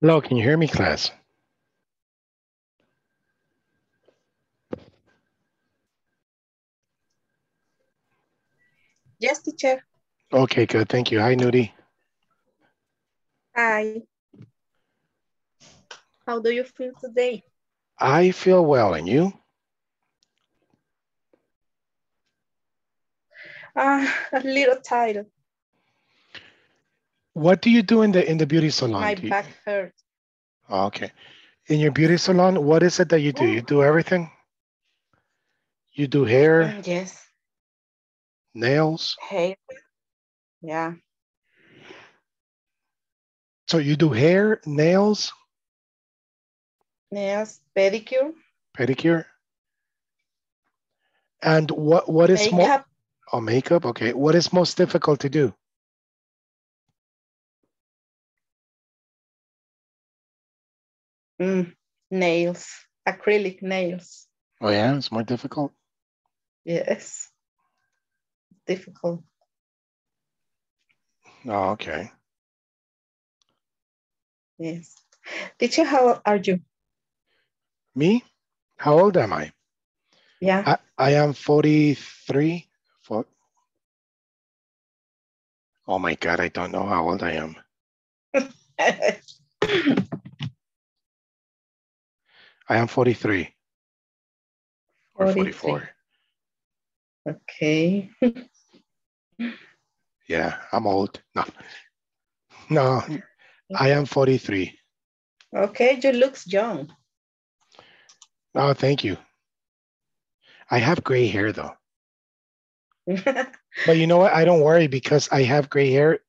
Hello, can you hear me, class? Yes, teacher. Okay, good. Thank you. Hi, Nudie. Hi. How do you feel today? I feel well, and you? Uh, a little tired. What do you do in the in the beauty salon? My back hurts. Oh, okay. In your beauty salon, what is it that you do? You do everything? You do hair, Yes. nails. Hair. Yeah. So you do hair, nails, Nails, pedicure, pedicure. And what what is more? Oh, makeup. Okay. What is most difficult to do? Mm, nails, acrylic nails. Oh yeah, it's more difficult. Yes. Difficult. Oh, okay. Yes. Teacher, how are you? Me? How old am I? Yeah. I, I am 43. For, oh my God, I don't know how old I am. I am 43 or 43. 44. okay. Yeah, I'm old. No, no, I am 43. Okay, you looks young. Oh, thank you. I have gray hair though. But you know what? I don't worry because I have gray hair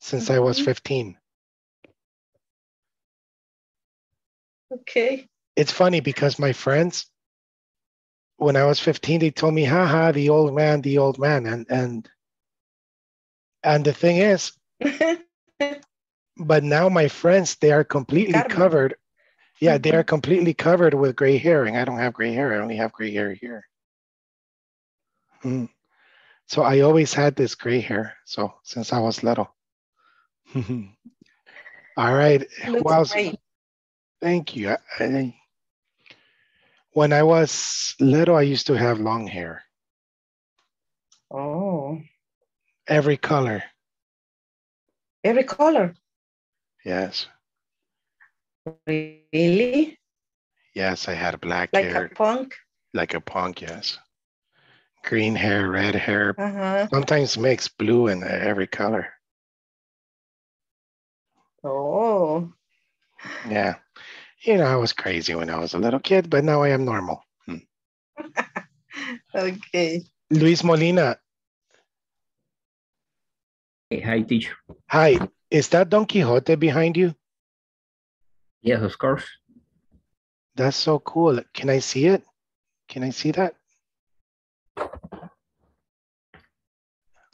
since I was Mhm. 15. okay. It's funny because my friends, when I was 15, they told me, haha, the old man, the old man. And and and the thing is, but now my friends, they are completely covered. Yeah, they are completely covered with gray hair, and I don't have gray hair. I only have gray hair here. Mm. So I always had this gray hair. So since I was little. All right. Who great. Thank you. I, I- when I was little, I used to have long hair, Oh, every color. every color. Yes. Really? Yes, I had black Like hair, Like a punk? like a punk. Yes. Green hair, red hair, Uh-huh. sometimes mixed blue and every color. Oh, Yeah. You know, I was crazy when I was a little kid, but now I am normal. Hmm. okay. Luis Molina. Hey, hi, teacher. Hi. Is that Don Quixote behind you? Yes, of course. That's so cool. Can I see it? Can I see that?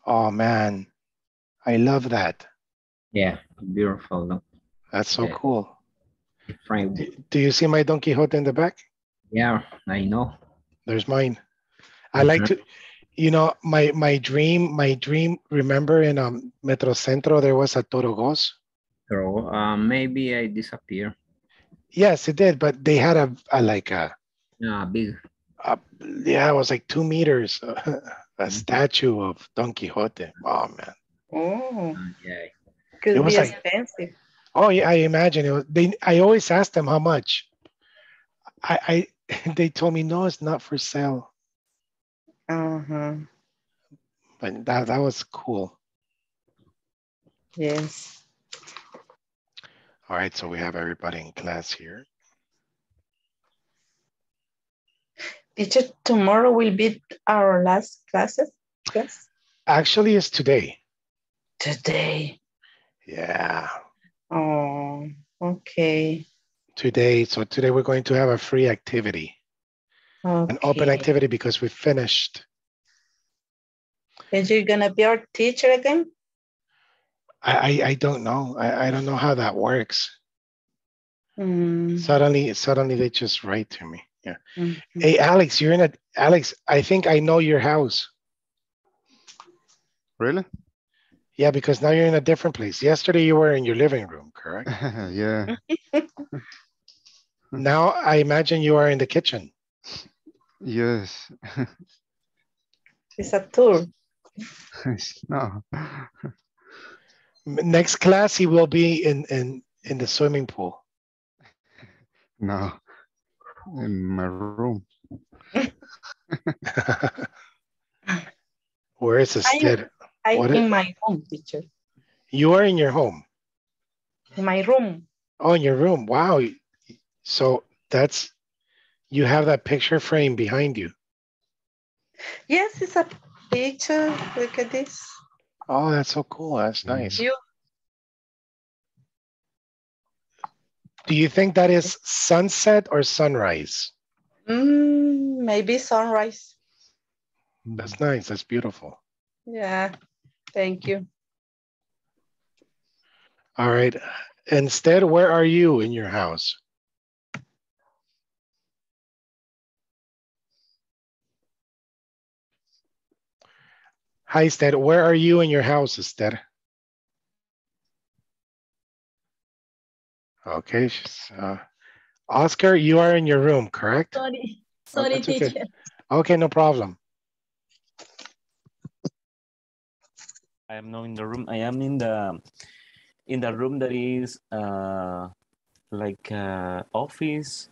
Oh man, I love that. Yeah, beautiful. No? That's so Yeah. cool. Frank. Do, do you see my Don Quixote in the back? Yeah, I know. There's mine. I like to, you know, my my dream, my dream. Remember in um Metro Centro there was a Torogos. So uh, maybe I disappear. Yes, it did, but they had a, a like a, Yeah, big. a yeah, it was like two meters, a Mhm. statue of Don Quixote. Oh man. Oh, yeah. could It was be like- expensive. Oh yeah, I imagine it was, they. I always asked them how much. I, I they told me no, it's not for sale. Uh-huh. But that that was cool. Yes. All right, so we have everybody in class here. Teacher, tomorrow will be our last classes. Yes. Actually, it's today. Today. Yeah, Oh, okay. today. So today we're going to have a free activity, okay. an open activity because we finished. Is you're gonna be our teacher again? I I, I don't know. I, I don't know how that works. Mm, Suddenly, suddenly they just write to me. Yeah. mhm. Hey, Alex, you're in a Alex. I think I know your house. Really? Yeah, because now you're in a different place. Yesterday you were in your living room, correct? yeah. Now I imagine you are in the kitchen. Yes. It's a tour. no. Next class he will be in in in the swimming pool. No. In my room. Where is instead? I What in is- my home, teacher. You are in your home. In my room. Oh, in your room. Wow. So that's you have that picture frame behind you. Yes, it's a picture. Look at this. Oh, that's so cool. That's nice. You Do you think that is sunset or sunrise? mm, maybe sunrise. That's nice. That's beautiful. Yeah. Thank you. All right. Instead, where are you in your house? Hi, Esther. Where are you in your house, Esther? Okay. she's, uh, Oscar, you are in your room, correct? Sorry, Oh, sorry, that's okay. teacher. Okay, no problem. I am not in the room. I am in the in the room that is uh, like a office,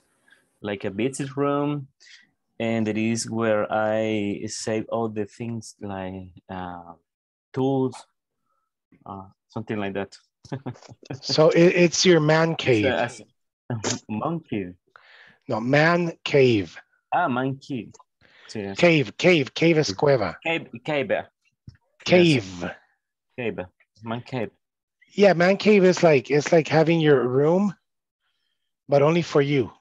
like a visit room, and it is where I save all the things like uh, tools, uh, something like that. So it, it's your man cave. monkey. No, man cave. Ah, monkey. Sí, Cave, cave, cave es cueva. Cave, cave, Cave. Cave, man cave. Yeah, man cave is like it's like having your room, but only for you.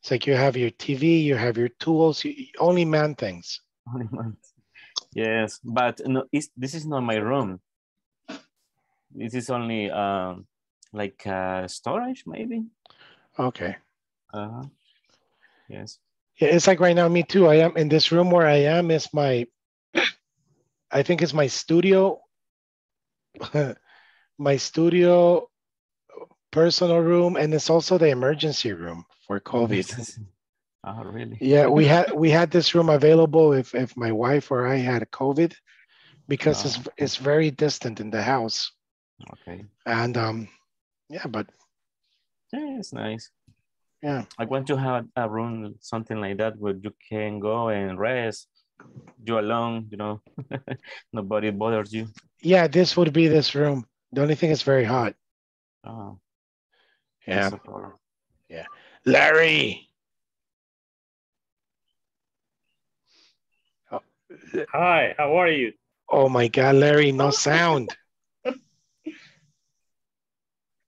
It's like you have your TV, you have your tools, you, only man things. Yes, but no, this is not my room. This is only um, like uh, storage, maybe. Okay. Uh, yes. Yeah, it's like right now, me too. I am in this room where I am is my I think it's my studio. my studio personal room and it's also the emergency room for COVID. oh, really? Yeah, we had we had this room available if if my wife or I had COVID because it's Oh. it's very distant in the house. Okay. And um yeah, but Yeah, it's nice. Yeah. I want to have a room, something like that, where you can go and rest. You alone, you know, nobody bothers you. yeah, this would be this room. The only thing is very hot. Oh, Yeah. Yeah. a problem. Larry. Hi, how are you? Oh my god, Larry, no sound.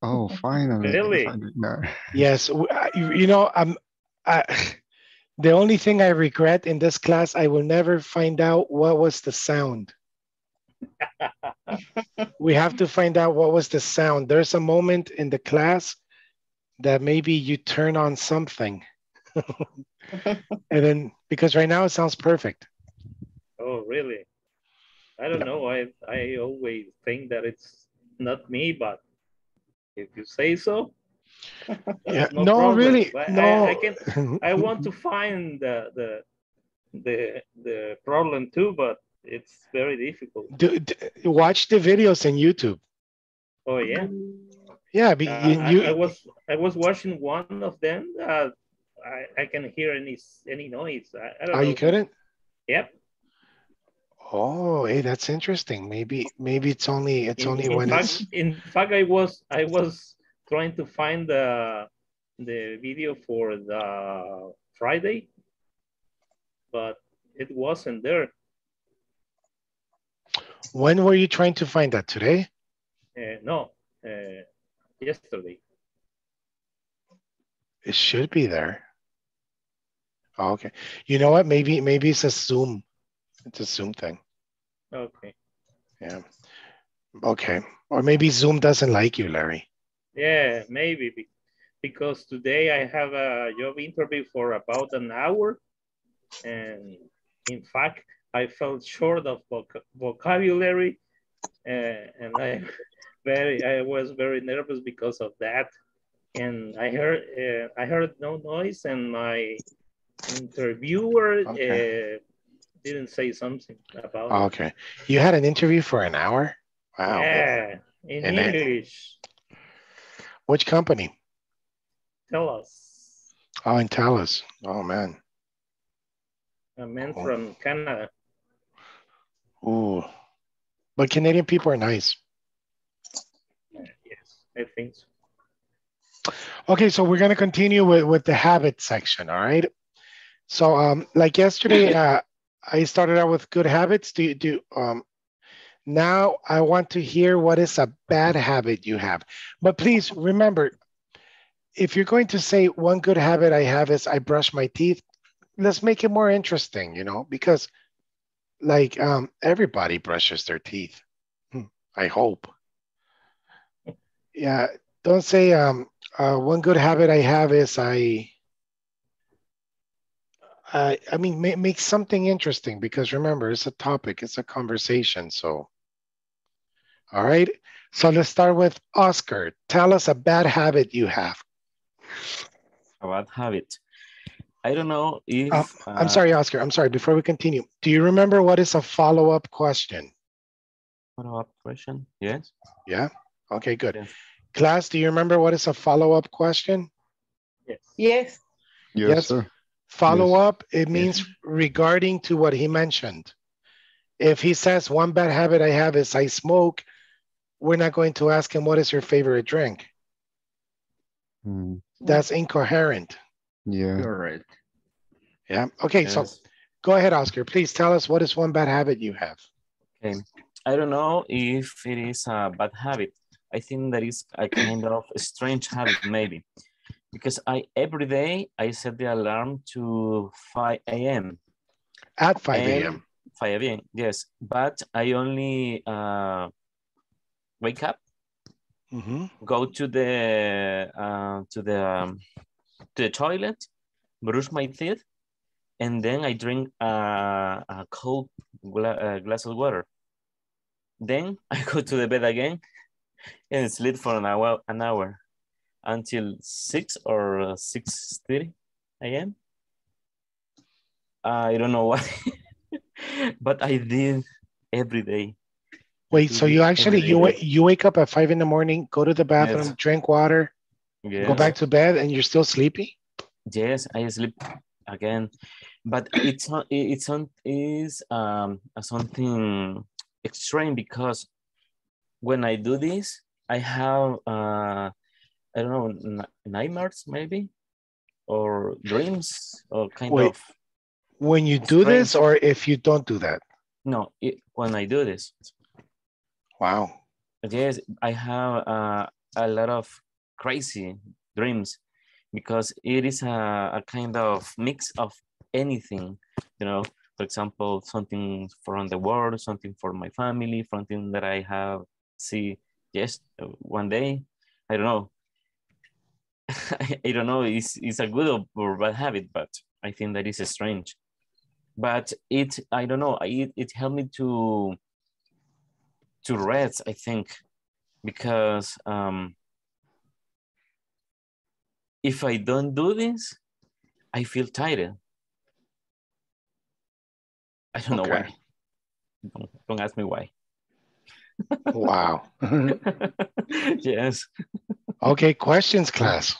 Oh, finally. Really? finally. No. Yes, you you know, I'm I, the only thing I regret in this class, I will never find out what was the sound. we have to find out what was the sound. There's a moment in the class that maybe you turn on something. and then because right now it sounds perfect. Oh, really? I don't know. I I always think that it's not me, but if you say so, Yeah. no No, really. I- I- no. I can- I want to find the the the the problem too, but it's very difficult. Do, d watch the videos in YouTube. Oh yeah. Yeah, but Uh, you, I, I was I was watching one of them. Uh, I I can hear any any noise. I, oh, know. you couldn't? Yep. Oh, hey, that's interesting. Maybe maybe it's only it's in, only in when fact, it's in fact, I was I was trying to find the the video for the Friday, but it wasn't there. when were you trying to find that today? Uh, no, uh, yesterday. It should be there. Oh, okay. You know what? Maybe maybe it's a Zoom. It's a Zoom thing. Okay. Yeah. Okay. Or maybe Zoom doesn't like you, Larry. Yeah, maybe because today I have a job interview for about an hour, and in fact, I felt short of voc- vocabulary, uh, and I very I was very nervous because of that. And I heard uh, I heard no noise, and my interviewer Okay. uh, didn't say something about Oh, it. okay. You had an interview for an hour? Wow. Yeah, in And it- English. Which company? Tell us. Oh, in Telus. Oh, man. A man Oh. from Canada. Ooh. But Canadian people are nice. Yes, I think so. Okay, so we're going to continue with, with the habit section, all right? So, um, like yesterday, uh, I started out with good habits. Do you do, um, now I want to hear what is a bad habit you have. But please remember, if you're going to say one good habit I have is I brush my teeth, let's make it more interesting, you know, because like um, everybody brushes their teeth. Hmm, I hope. Yeah, don't say um, uh, one good habit I have is I. I I mean, ma- make something interesting because remember, it's a topic, it's a conversation. So, all right. So let's start with Oscar. Tell us a bad habit you have. A bad habit. I don't know if Um, I'm uh, sorry, Oscar. I'm sorry. Before we continue, do you remember what is a follow up question? follow-up question. Yes. Yeah. Okay, good. Yes. Class, do you remember what is a follow up question? Yes. Yes. Yes, Yes. sir. Follow up, it means regarding to what he mentioned. If he says one bad habit I have is I smoke, we're not going to ask him what is your favorite drink. Mm, That's incoherent. yeah. You're. Yeah. Okay, so go ahead, Oscar. Please tell us what is one bad habit you have. Okay. I don't know if it is a bad habit. I think that is a kind of a strange habit, maybe, because I every day I set the alarm to 5 a.m. At 5 a.m. 5 a.m. Yes, but I only uh, wake up, Mhm. go to the uh, to the um, to the toilet, brush my teeth, and then I drink uh, a cold gla- uh, glass of water. Then I go to the bed again and sleep for an hour, an hour until six or six thirty a.m. I don't know why, but I did every day. Wait, so you actually you wa- you wake up at five in the morning, go to the bathroom, Yes. drink water, Yes. go back to bed, and you're still sleepy? Yes, I sleep again, but it's on it's on is um something extreme because when I do this, I have uh I don't know nightmares maybe or dreams or kind Wait. of When you do this, or if you don't do that? no it, when I do this. Wow. Yes, I have uh, a lot of crazy dreams because it is a, a kind of mix of anything, you know, for example, something from the world, something for my family, something that I have see just one day. I don't know. I, don't know, it's, it's a good or- or bad habit, but I think that is strange. But it, I don't know, it, it helped me to to rest, I think, because um, if I don't do this, I feel tired. I don't know why. Don't, don't ask me why. Wow. yes. okay, questions, class.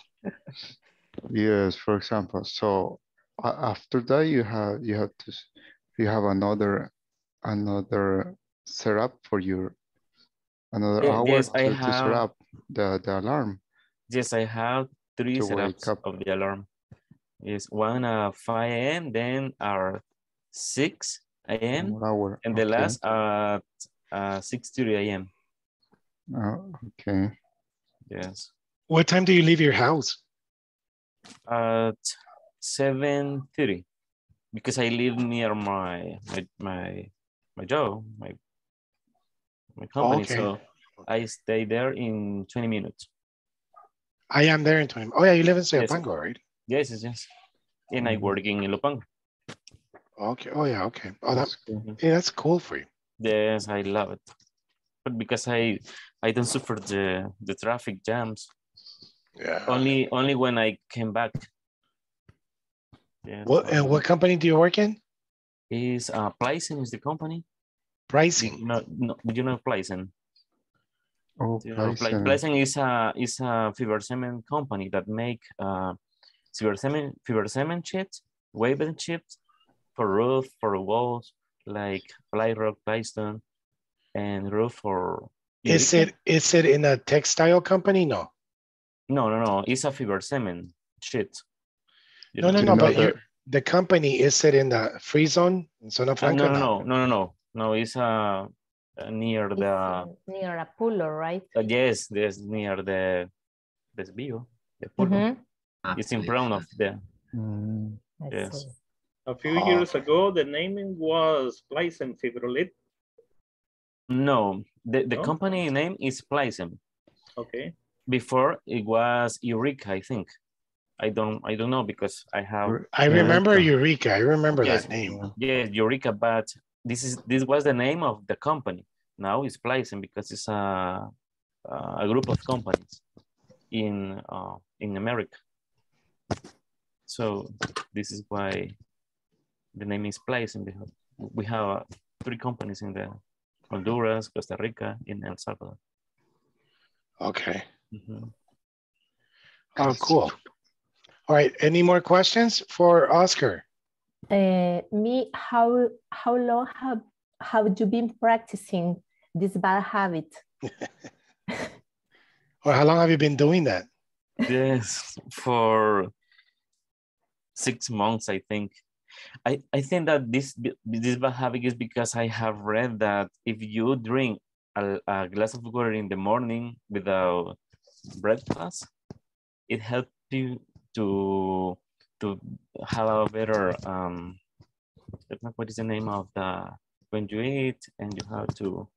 Yes, for example, so after that you have you have to you have another another setup for your another Ye- hour yes, I to, to set up the the alarm. Yes, I have three To setups up. of the alarm. Yes, one at 5 a.m., then are 6 a.m., hour. and the okay. last at uh, 6.30 a.m. Uh, okay. Yes. What time do you leave your house? at 7.30 because I live near my my my, my job, my my company. Okay. So I stay there in 20 minutes. I am there in 20. Oh, yeah, you live in Yes. Right? Yes, yes, yes. And I Mhm. work in Ilopango. Okay. Oh, yeah, okay. Oh, that, That's cool. yeah, that's cool for you. Yes, I love it. but because I I don't suffer the the traffic jams. Yeah. Only only when I came back. Yeah. What and what company do you work in? is uh Plycem is the company? Pricing. No, no, you know Plycem? oh, You know, Ple- Plycem. Plycem is a is a fiber cement company that make uh fiber cement fiber cement sheets, waving sheets for roof, for walls, like ply rock, Pleistone, and roof for. Is it is it in a textile company? No. No, no, no. It's a fiber cement sheet. You No, no, no. But the- company is it in the free zone in Zona Uh, no, no, no, no, no, no. No, it's uh, uh, near It's, the. uh, near Apollo, right? Uh, yes, yes, near the desvío. The polo. Mhm. Ah, It's in yes. front of the. Mm, I Yes. see. A few Oh. years ago, the naming was Plycem Fibrolit. No, the, the No? company name is Plycem. Okay. Before it was Eureka, I think. I don't, I don't know because I have. I remember okay. Eureka. I remember Yes. that name. Yeah, Eureka, but this is this was the name of the company. Now it's Plycem because it's a a group of companies in uh, in America. So this is why the name is Plycem. We have, we have uh, three companies in the Honduras, Costa Rica, in El Salvador. Okay. Mhm. Oh, cool. All right. Any more questions for Oscar? Uh, me, how how long have have you been practicing this bad habit? Or how long have you been doing that? Yes, for six months, I think. I, I think that this this bad habit is because I have read that if you drink a, a glass of water in the morning without breakfast, it helps you to to have a better um I what is the name of the when you eat and you have to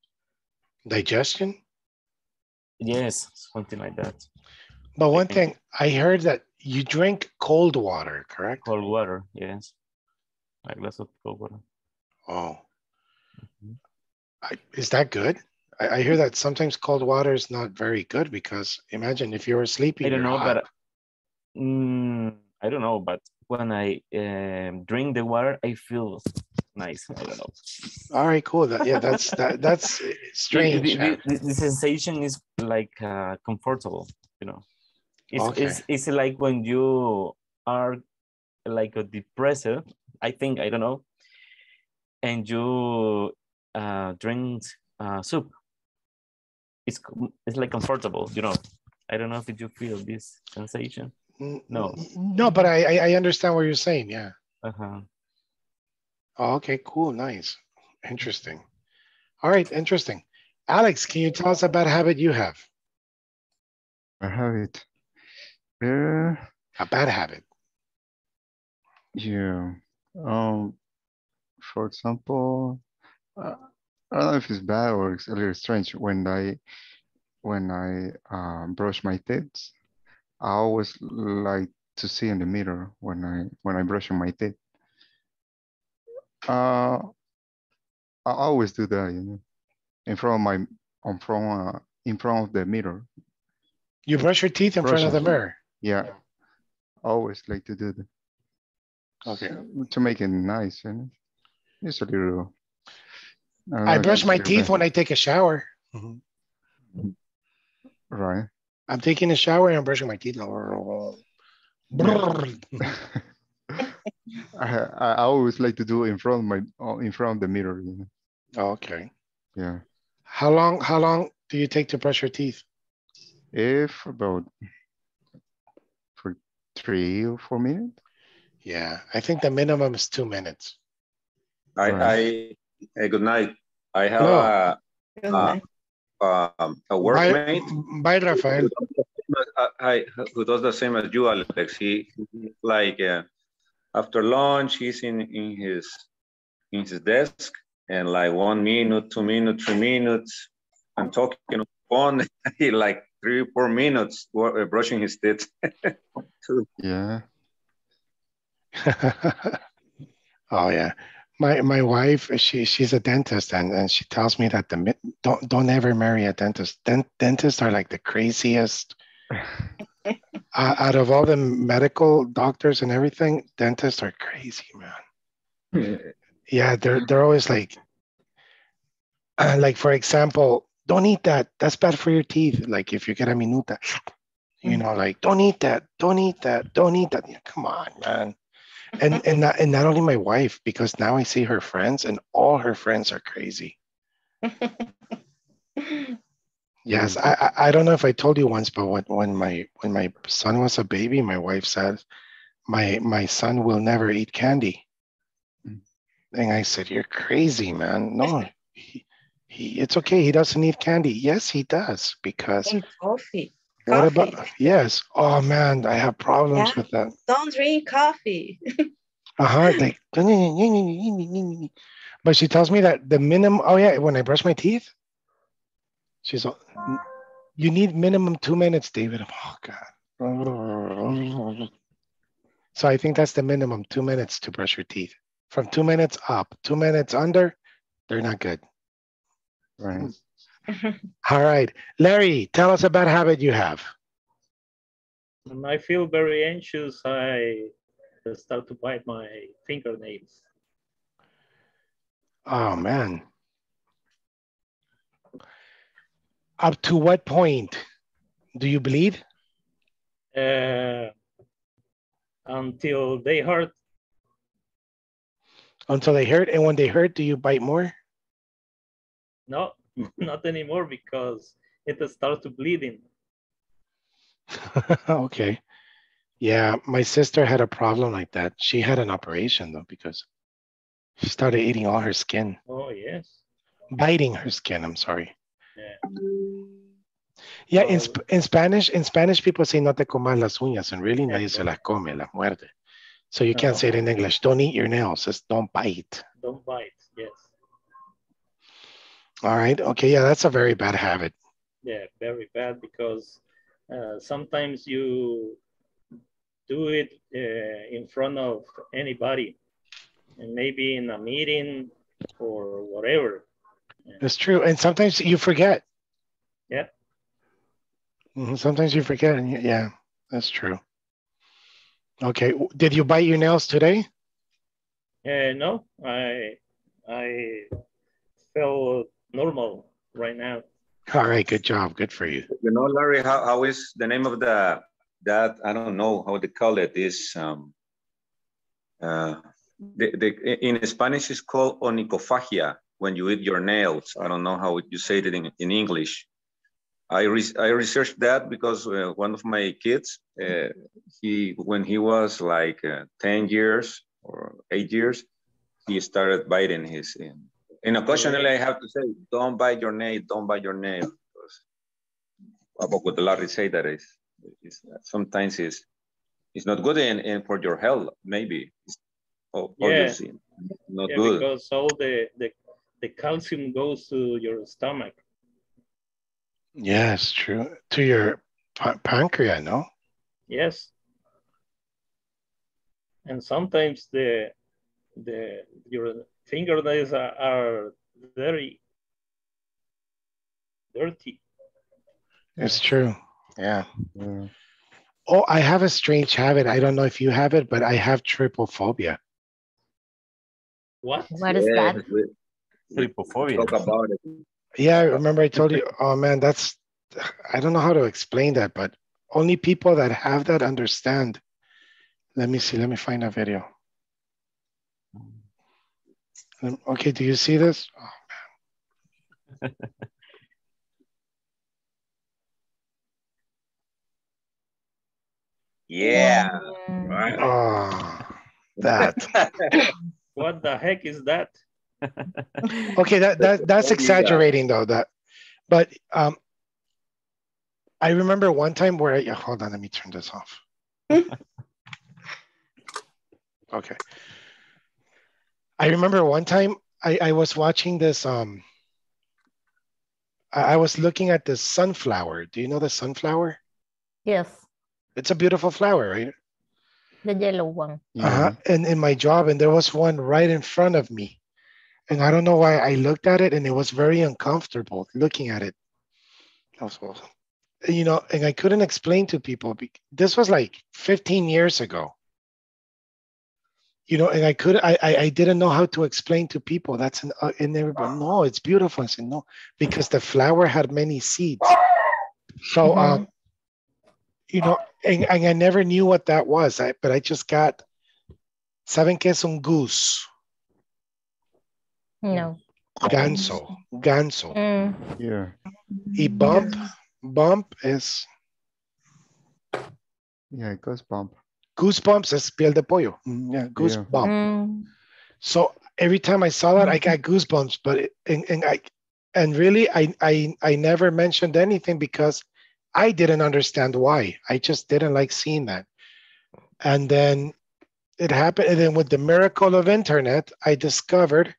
Digestion? yes something like that But one think- thing, I heard that you drink cold water, correct? cold water yes a glass of cold water. Oh, Mhm. I, is that good? I, I hear that sometimes cold water is not very good because imagine if you were sleeping. I don't know, hot. but mm, I don't know. But when I um, drink the water, I feel nice. I don't know. All right, cool. That, yeah, that's that, that's strange. The, the- the sensation is like uh, comfortable. You know, it's, Okay. it's it's like when you are like a depressor, I think I don't know, and you uh, drink uh, soup. It's it's like comfortable. You know, I don't know if you feel this sensation. N- no. No, but I, I I understand what you're saying. Yeah. Uh-huh. Oh, okay, cool, nice, interesting. All right, interesting. Alex, can you tell us about a habit you have? I have it. Uh, A bad habit. yeah. Um, for example, uh, I don't know if it's bad or it's a little strange. When I when I uh, brush my teeth, I always like to see in the mirror when I when I brushing my teeth. Uh, I always do that, you know, in front of my on front uh, in front of the mirror. You brush your teeth in front of the Brushing. mirror. Yeah, always like to do that. Okay. To make it nice, and it's a little. don't I brush my teeth bad. when I take a shower. Mhm. Right. I'm taking a shower and I'm brushing my teeth. I, I always like to do it in front of my uh, in front of the mirror. You know? Okay. Yeah. How long? How long do you take to brush your teeth? If about for three or four minutes. Yeah, I think the minimum is two minutes. I, Right. I, good night. I have No. a, Good Uh, night. Um, a Bye, workmate bye, Rafael. uh, hi, who does the same as you, Alex. He, he- like, uh, after lunch, he's in, in his, in his desk and like one minute, two minutes, three minutes, I'm talking on the phone, he like three, four minutes uh, brushing his teeth. Yeah. oh yeah, My my wife, she she's a dentist, and, and she tells me that the don't don't ever marry a dentist. Dent, dentists are like the craziest. uh, out of all the medical doctors and everything, dentists are crazy, man. Yeah, they're they're always like, uh, like for example, don't eat that. That's bad for your teeth. Like if you get a minuta, you know, like don't eat that, don't eat that, don't eat that. Yeah, come on, man. And and not, and not only my wife, because now I see her friends, and all her friends are crazy. Yes, I, I I don't know if I told you once, but when when my when my son was a baby, my wife said, "My my son will never eat candy." Mm. And I said, "You're crazy, man. No, he, he it's okay. He doesn't eat candy. Yes, he does because And coffee. What about yes? Oh man, I have problems Yeah. with that. Don't drink coffee. Uh-huh. Like, but she tells me that the minimum, oh yeah, when I brush my teeth, she's all, you need minimum two minutes, David. Oh God. So I think that's the minimum, two minutes to brush your teeth. From two minutes up, two minutes under, they're not good. Right. All right. Larry, tell us about habit you have. When I feel very anxious, I start to bite my fingernails. Oh man. Up to what point do you bleed? Uh, until they hurt. Until they hurt. And when they hurt, do you bite more? No, not anymore because it starts to bleeding. okay. Yeah, my sister had a problem like that. She had an operation though because she started eating all her skin, Oh yes. biting her skin. I'm sorry. Yeah. Yeah, in, Oh. Sp- in Spanish, in Spanish, people say no te comas las uñas, and really nadie se las come, las muerde. So you can't say it in English. Don't eat your nails. It's don't bite. Don't bite. Yes. All right. Okay. Yeah, that's a very bad habit. Yeah, very bad because uh, sometimes you do it uh, in front of anybody, and maybe in a meeting or whatever. It's true. And sometimes you forget. Yeah. Mhm, Sometimes you forget. And you, yeah, that's true. Okay. Did you bite your nails today? Uh, no, I I feel normal right now. All right. Good job. Good for you. You know, Larry, how, how is the name of the that I don't know how they call it is um uh the, the in Spanish is called onychophagia when you eat your nails. I don't know how you say it in, in English. I re- I researched that because uh, one of my kids, uh, he when he was like uh, ten years or eight years, he started biting his. And occasionally, I have to say, "Don't bite your nail. Don't bite your nail." Because about what Larry said that is, is sometimes is it's not good and, and for your health maybe. Oh, it's Yeah. obviously not Yeah, good. because all the, the the calcium goes to your stomach. Yes, true. To your pa- pancreas, no? Yes. And sometimes the the your fingernails are, uh, are very dirty. It's true. Yeah. Yeah. Oh, I have a strange habit. I don't know if you have it, but I have trypophobia. What? What is Yeah, that? we- we Trypophobia. Talk about it. Yeah, I remember I told you, oh man, that's, I don't know how to explain that, but only people that have that understand. Let me see, let me find a video. Um, Okay, do you see this? Oh, Yeah. Right. oh, that. What the heck is that? Okay, that, that that's exaggerating though. That, but um, I remember one time where I, yeah, hold on, let me turn this off. okay. I remember one time I, I was watching this. Um, I, I was looking at this sunflower. Do you know the sunflower? Yes. It's a beautiful flower, right? The yellow one. uh-huh, and in my job, and there was one right in front of me. And I don't know why I looked at it and it was very uncomfortable looking at it. I was, well, you know, and I couldn't explain to people. bec- This was like 15 years ago. You know, and I could, I, I, I didn't know how to explain to people. That's an, uh, and everybody, no, it's beautiful. I said, no, because the flower had many seeds. So, Mhm. um, you know, and, and I never knew what that was. I, but I just got, ¿saben qué es un goose? No. Ganso, ganso. Mm, Yeah. Y bump, bump es, Yeah, it goes bump. Goosebumps es piel de pollo. Mm, Yeah, goosebump. mm, So every time I saw that, I got goosebumps. But it, and, and I and really, I I I never mentioned anything because I didn't understand why. I just didn't like seeing that. And then it happened. And then with the miracle of internet, I discovered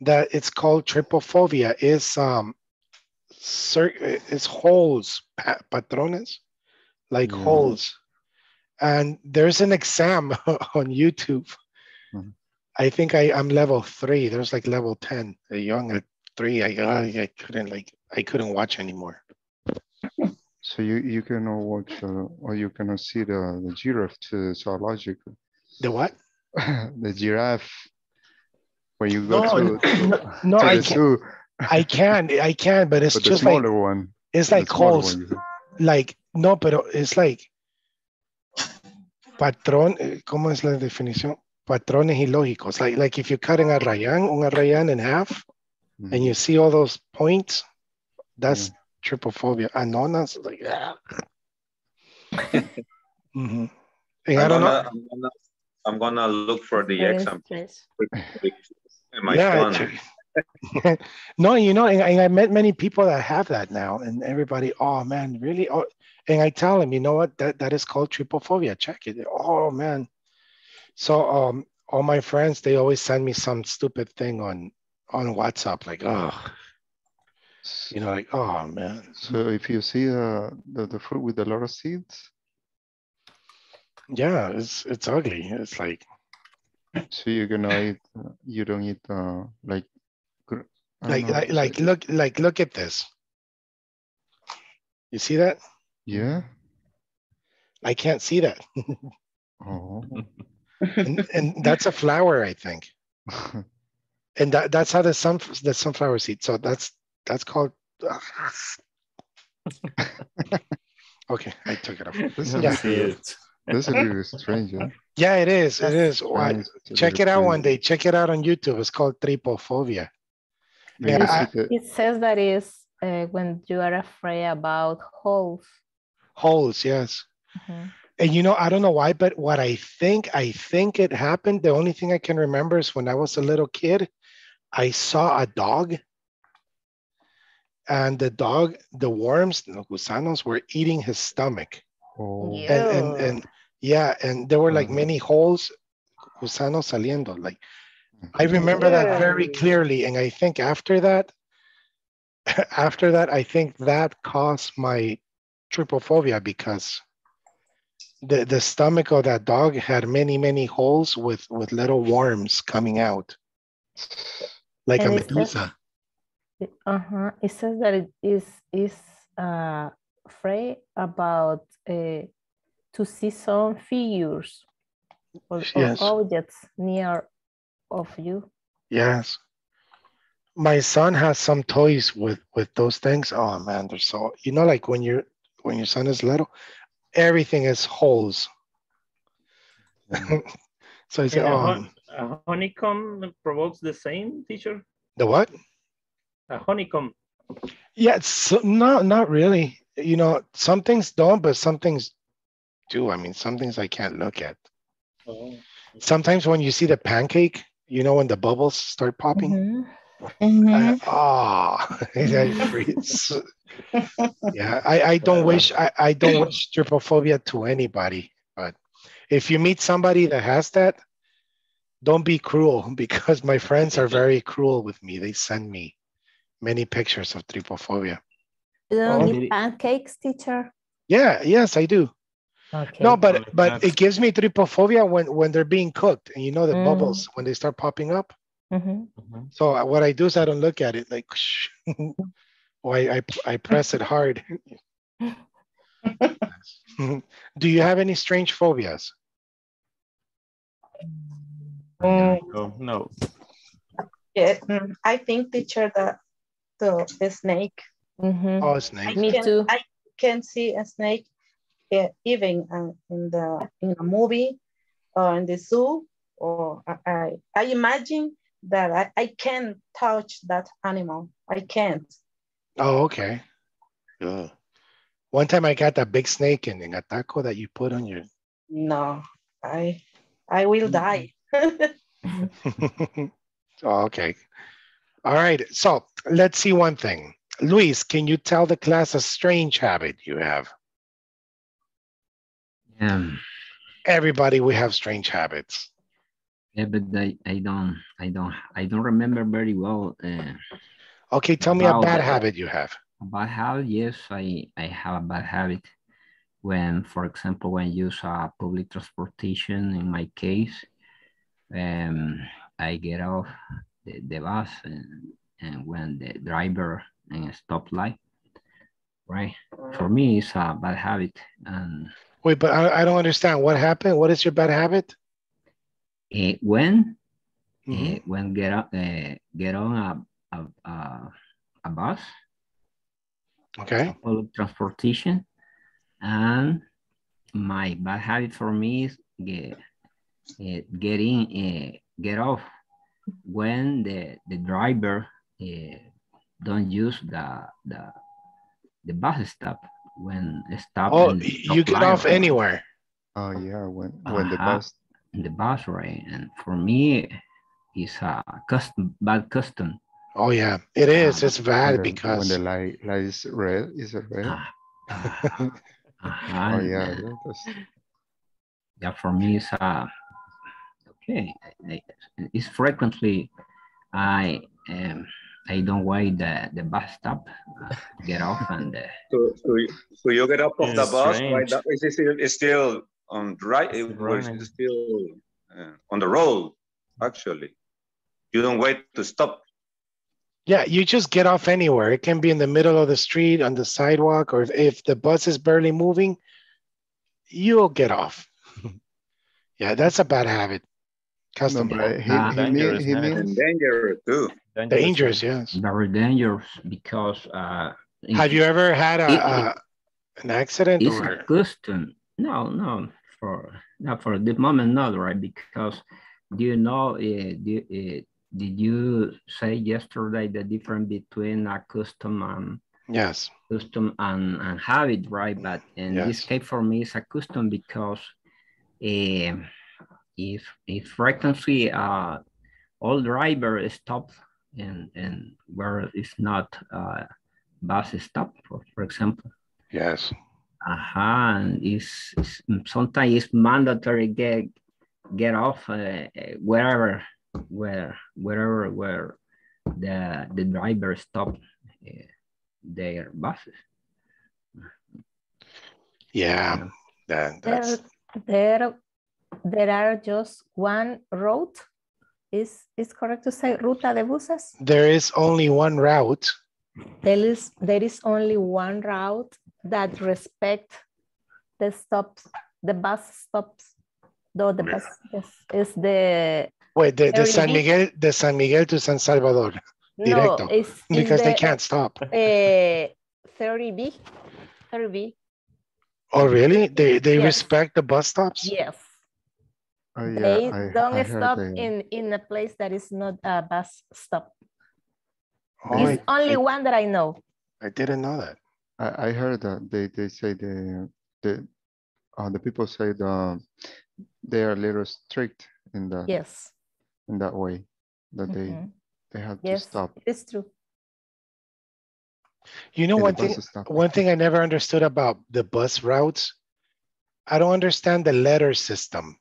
that it's called trypophobia. Is um, cir- it's holes, pa- patrones, like Yeah. holes. And there's an exam on YouTube. Mhm. I think I, I'm level three. There's like level 10. The young at three, I, I I couldn't like I couldn't watch anymore. So you you cannot watch uh, or you cannot see the the giraffe to zoological. The what? the giraffe when you go No, to, to, no, no, to I can I can I can, but it's but the just like one. it's like smaller holes. one, Like no, but it's like patrón. eh, ¿Cómo es la definición? Patrones ilógicos. Like like if you're cutting a rayan, un arrayan in half, Mhm. and you see all those points, that's trypophobia. Anonas, like yeah. Mhm. And I I'm don't know. gonna, I'm gonna, I'm gonna look for the very exam stress. in my Yeah, phone. no, you know, and, and I met many people that have that now, and everybody, oh man, really? Oh, and I tell him, you know what? That that is called trypophobia. Check it. Oh man. So um, all my friends, they always send me some stupid thing on on WhatsApp, like, oh, you know, like, oh man. So if you see uh, the the fruit with a lot of seeds, Yeah, it's it's ugly. It's like so you're gonna eat. You don't eat uh, like. gr- I don't like like, like look like look at this. You see that? Yeah. I can't see that. Oh. and, and that's a flower, I think. and that, that's how the sun the sunflower seed. So that's that's called. okay, I took it off. This is Yeah. a See little, it. this is a little strange. Yeah? Yeah, it is. It That's- is. Why- Yeah, it's a Check it out one day. Check it out on YouTube. It's called trypophobia. Maybe Yeah, it's like It says that is uh, when you are afraid about holes. Holes, yes. Mhm. And you know, I don't know why, but what I think, I think it happened. The only thing I can remember is when I was a little kid, I saw a dog. And the dog, the worms, the gusanos were eating his stomach. oh, Yeah. and and, and yeah, and there were like Mhm. many holes, gusanos saliendo. Like I remember that very clearly, and I think after that, after that, I think that caused my trypophobia because the the stomach of that dog had many many holes with with little worms coming out, like a And says- medusa. Uh-huh. It says that it is is uh, afraid about uh, to see some figures or, or Yes. objects near of you. Yes. My son has some toys with with those things. Oh man, they're so you know, like when you're when your son is little, everything is holes. so I say, And a, oh, hon- a honeycomb provokes the same, teacher? the what? A honeycomb. Yeah, it's so, no, not really. You know, some things don't, but some things do. I mean, some things I can't look at. Oh. Sometimes when you see the pancake, you know, when the bubbles start popping. Mhm. Mhm. Ah, that freeze. yeah, I, I don't wish I, I don't wish trypophobia to anybody. But if you meet somebody that has that, don't be cruel because my friends are very cruel with me. They send me many pictures of trypophobia. You don't Oh. pancakes, teacher? Yeah, yes, I do. Okay. No, but but cats. it gives me trypophobia when when they're being cooked, and you know the Mm. bubbles when they start popping up. Mhm. Mhm. So uh, what I do is I don't look at it like, or I, I I press it hard. do you have any strange phobias? Mm, Oh, no. yeah, mm, I think teacher that the, the snake. Mhm. Oh, I snake. Me can, too. I can see a snake uh, even uh, in the in a movie or in the zoo. Or I, I, I imagine that I, I can't touch that animal. I can't. Oh, okay. Ugh. One time I got that big snake in, in a taco that you put on your. No, I I will mm-hmm. die. oh, okay. All right. So let's see one thing. Luis, can you tell the class a strange habit you have? Yeah. Everybody, we have strange habits. Yeah, but I, I don't, I don't, I don't remember very well. Uh, Okay, tell me a bad habit you have. a bad habit, yes, I, I have a bad habit. When, for example, when I use uh, public transportation, in my case, um, I get off the, the bus and, and when the driver in a stoplight, right? For me, it's a bad habit. And Wait, but I, I don't understand. What happened? What is your bad habit? Uh, when Mhm. uh, when get on uh, get on a a, a, a bus, Okay. public transportation, and my bad habit for me is get uh, get in uh, get off when the the driver uh, don't use the the the bus stop when stop Oh, you get off anywhere. Oh yeah, when when the Uh-huh. bus in the bus right and for me it's a custom bad custom Oh yeah, it is. Ah, It's when bad the, because when the light light is red, is it red? Ah, uh-huh, oh and, yeah, uh, that- that's yeah for me it's uh okay I- I- it's frequently i um i don't wait the the bus stop uh, get off and uh, So, so, you, so you get up of the bus, strange. right? That is it still, it's still on right, It's it still uh, on the road, actually. You don't wait to stop. yeah, you just get off anywhere. It can be in the middle of the street, on the sidewalk, or if, if the bus is barely moving, you'll get off. yeah, that's a bad habit. no, Custom. but he, Ah. he, mean, Dangerous, he means dangerous too. Dangerous, yes. very dangerous because uh Have you ever had a, It- a an accident it's or a custom. No, no, for not for the moment, not right because do you know? Uh, do, uh, did you say yesterday the difference between a custom and yes? custom and, and habit, right? But in this Yes. case, for me, it's a custom because uh, if if frequency uh, all driver stop and and where it's not uh, bus stop, for, for example. Yes. Aha, and it's, it's sometimes it's mandatory get get off uh, uh, wherever where wherever where the the driver stop uh, their buses. Yeah. That, There, that's there, there are just one route. Is is correct to say ruta de buses? there is only one route. There is there is only one route that respect the stops, the bus stops. Though the bus yes, is the Wait, the, the San Miguel, the San Miguel to San Salvador, no, Directo, it's in because they can't stop. Uh, 30B, 30B. Oh, really? They they Yes. respect the bus stops? Yes. oh yeah, they I, don't I stop they- in in a place that is not a bus stop. Oh, it's I, only I, one that I know. I didn't know that. I, I heard that they, they say the the uh, the people say the they are a little strict in that Yes. in that way that they Mhm. they have Yes, to stop. it is true. You know, in one thing, one thing I never understood about the bus routes, I don't understand the letter system.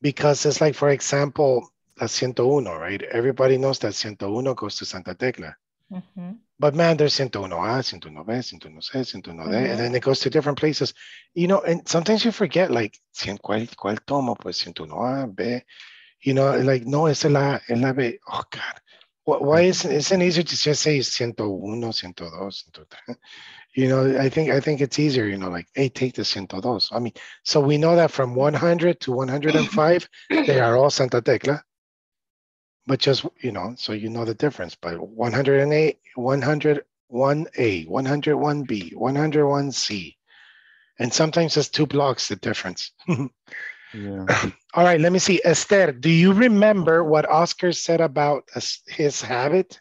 Because it's like, for example, la 101, right? Everybody knows that 101 goes to Santa Tecla. Mhm. But man, there's 101A, 101B, 101C, 101D, and mm-hmm. then it goes to different places. You know, and sometimes you forget, like, ¿cuál, cuál tomo? Pues 101A, B. You know, like, no, es la, es la B. Oh, God. Why, why isn't, isn't it easier to just say 101, 102, 103? You know, I think I think it's easier, you know, like, hey, take the 102. I mean, so we know that from 100 to 105, they are all Santa Tecla. But just, you know, so you know the difference. But 108, 101A, 101B, 101C. And sometimes it's two blocks the difference. Yeah. All right, let me see. Esther, do you remember what Oscar said about his- his habit?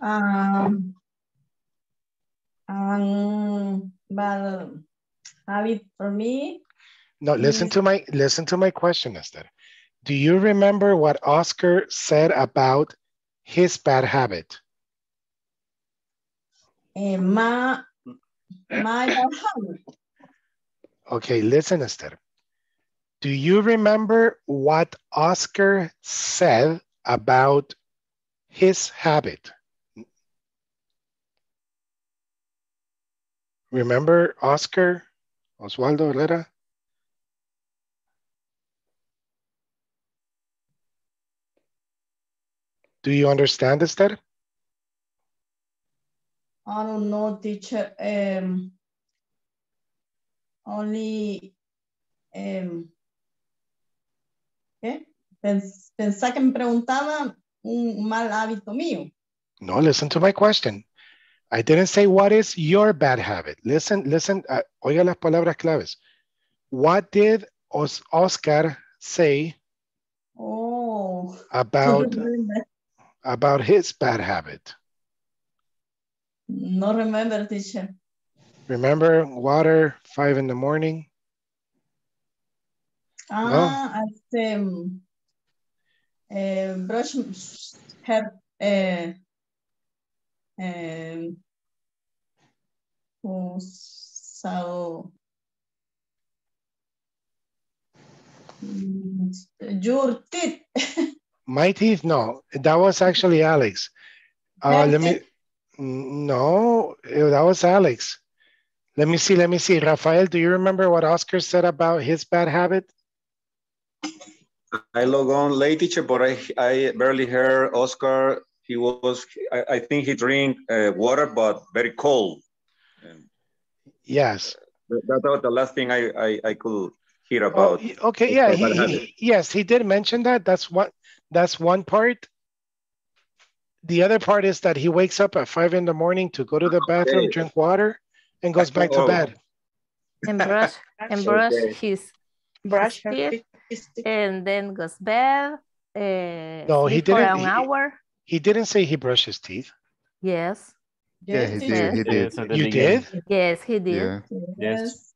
Um, um, but habit for me, No, listen to my listen to my question, Esther. Do you remember what Oscar said about his bad habit? eh, my, my bad habit. Okay, listen, Esther. Do you remember what Oscar said about his habit? Remember Oscar Oswaldo Herrera? Do you understand, Esther? I don't know, teacher. Um, only. Um, ¿qué? Pens- Pensá que me preguntaba un mal hábito mío. No, listen to my question. I didn't say what is your bad habit. Listen, listen, uh, oiga las palabras claves. What did Os- Oscar say Oh. about. about his bad habit? No remember, teacher. Remember water five in the morning? Ah, este, um, eh, brush eh, eh, oh, so, your teeth. My teeth? No, that was actually Alex. Uh, let me. No, that was Alex. Let me see. Let me see. Rafael, do you remember what Oscar said about his bad habit? I log on late, teacher, but I, I barely heard Oscar. He was, I, I think he drink uh, water, but very cold. And Yes. that, that was the last thing I, I, I could hear Oh, about. y- okay, yeah, he, he, yes, he did mention that. That's one, that's one part. The other part is that he wakes up at five in the morning to go to the bathroom, Okay. drink water, and goes back to Oh. bed. And brush and brush Okay. his Brush teeth. teeth. his teeth. and then goes bed. Uh, No, he didn't. an He- hour. He didn't say he brushed his teeth. Yes, Yeah, Yes, he teacher. did. He did. Yes, You beginning. did? yes, he did. Yeah. Yes.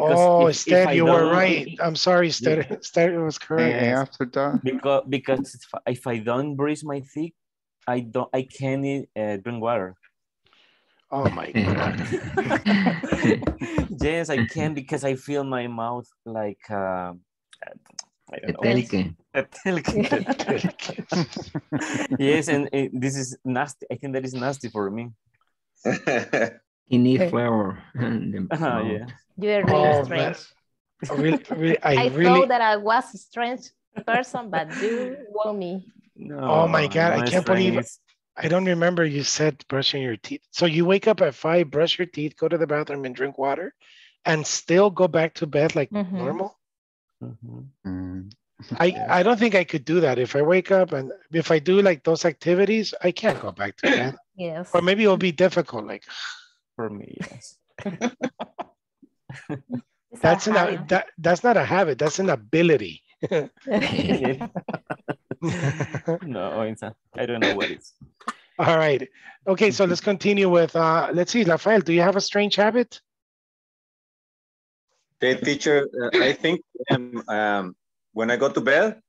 Oh, if- if you were right. I'm sorry, Esther. Esther was correct. and after that, Because because if I- if I don't brush my teeth, I don't I can't uh, drink water. Oh my God. yes, I can because I feel my mouth like uh, I don't know. Yes, and uh, this is nasty. I think that is nasty for me. He need flour. in the Uh, yeah. You are really Oh, strange. really, really, I, I, really. thought that I was a strange person, but you won me. No, Oh my God, I can't believe- strength I don't remember you said brushing your teeth. So you wake up at five, brush your teeth, go to the bathroom and drink water and still go back to bed like Mhm. normal? Mhm. mm, I, Yeah. I don't think I could do that. If I wake up and if I do like those activities, I can't go back to bed. Yes. Or maybe it'll be difficult. Like For me, yes. It's a that's an habit. that, that's not a habit, that's an ability. no, it's a, I don't know what it's. All right. Okay, so let's continue with uh let's see, Rafael, do you have a strange habit? Okay, teacher, uh, I think um, um, when I go to bed,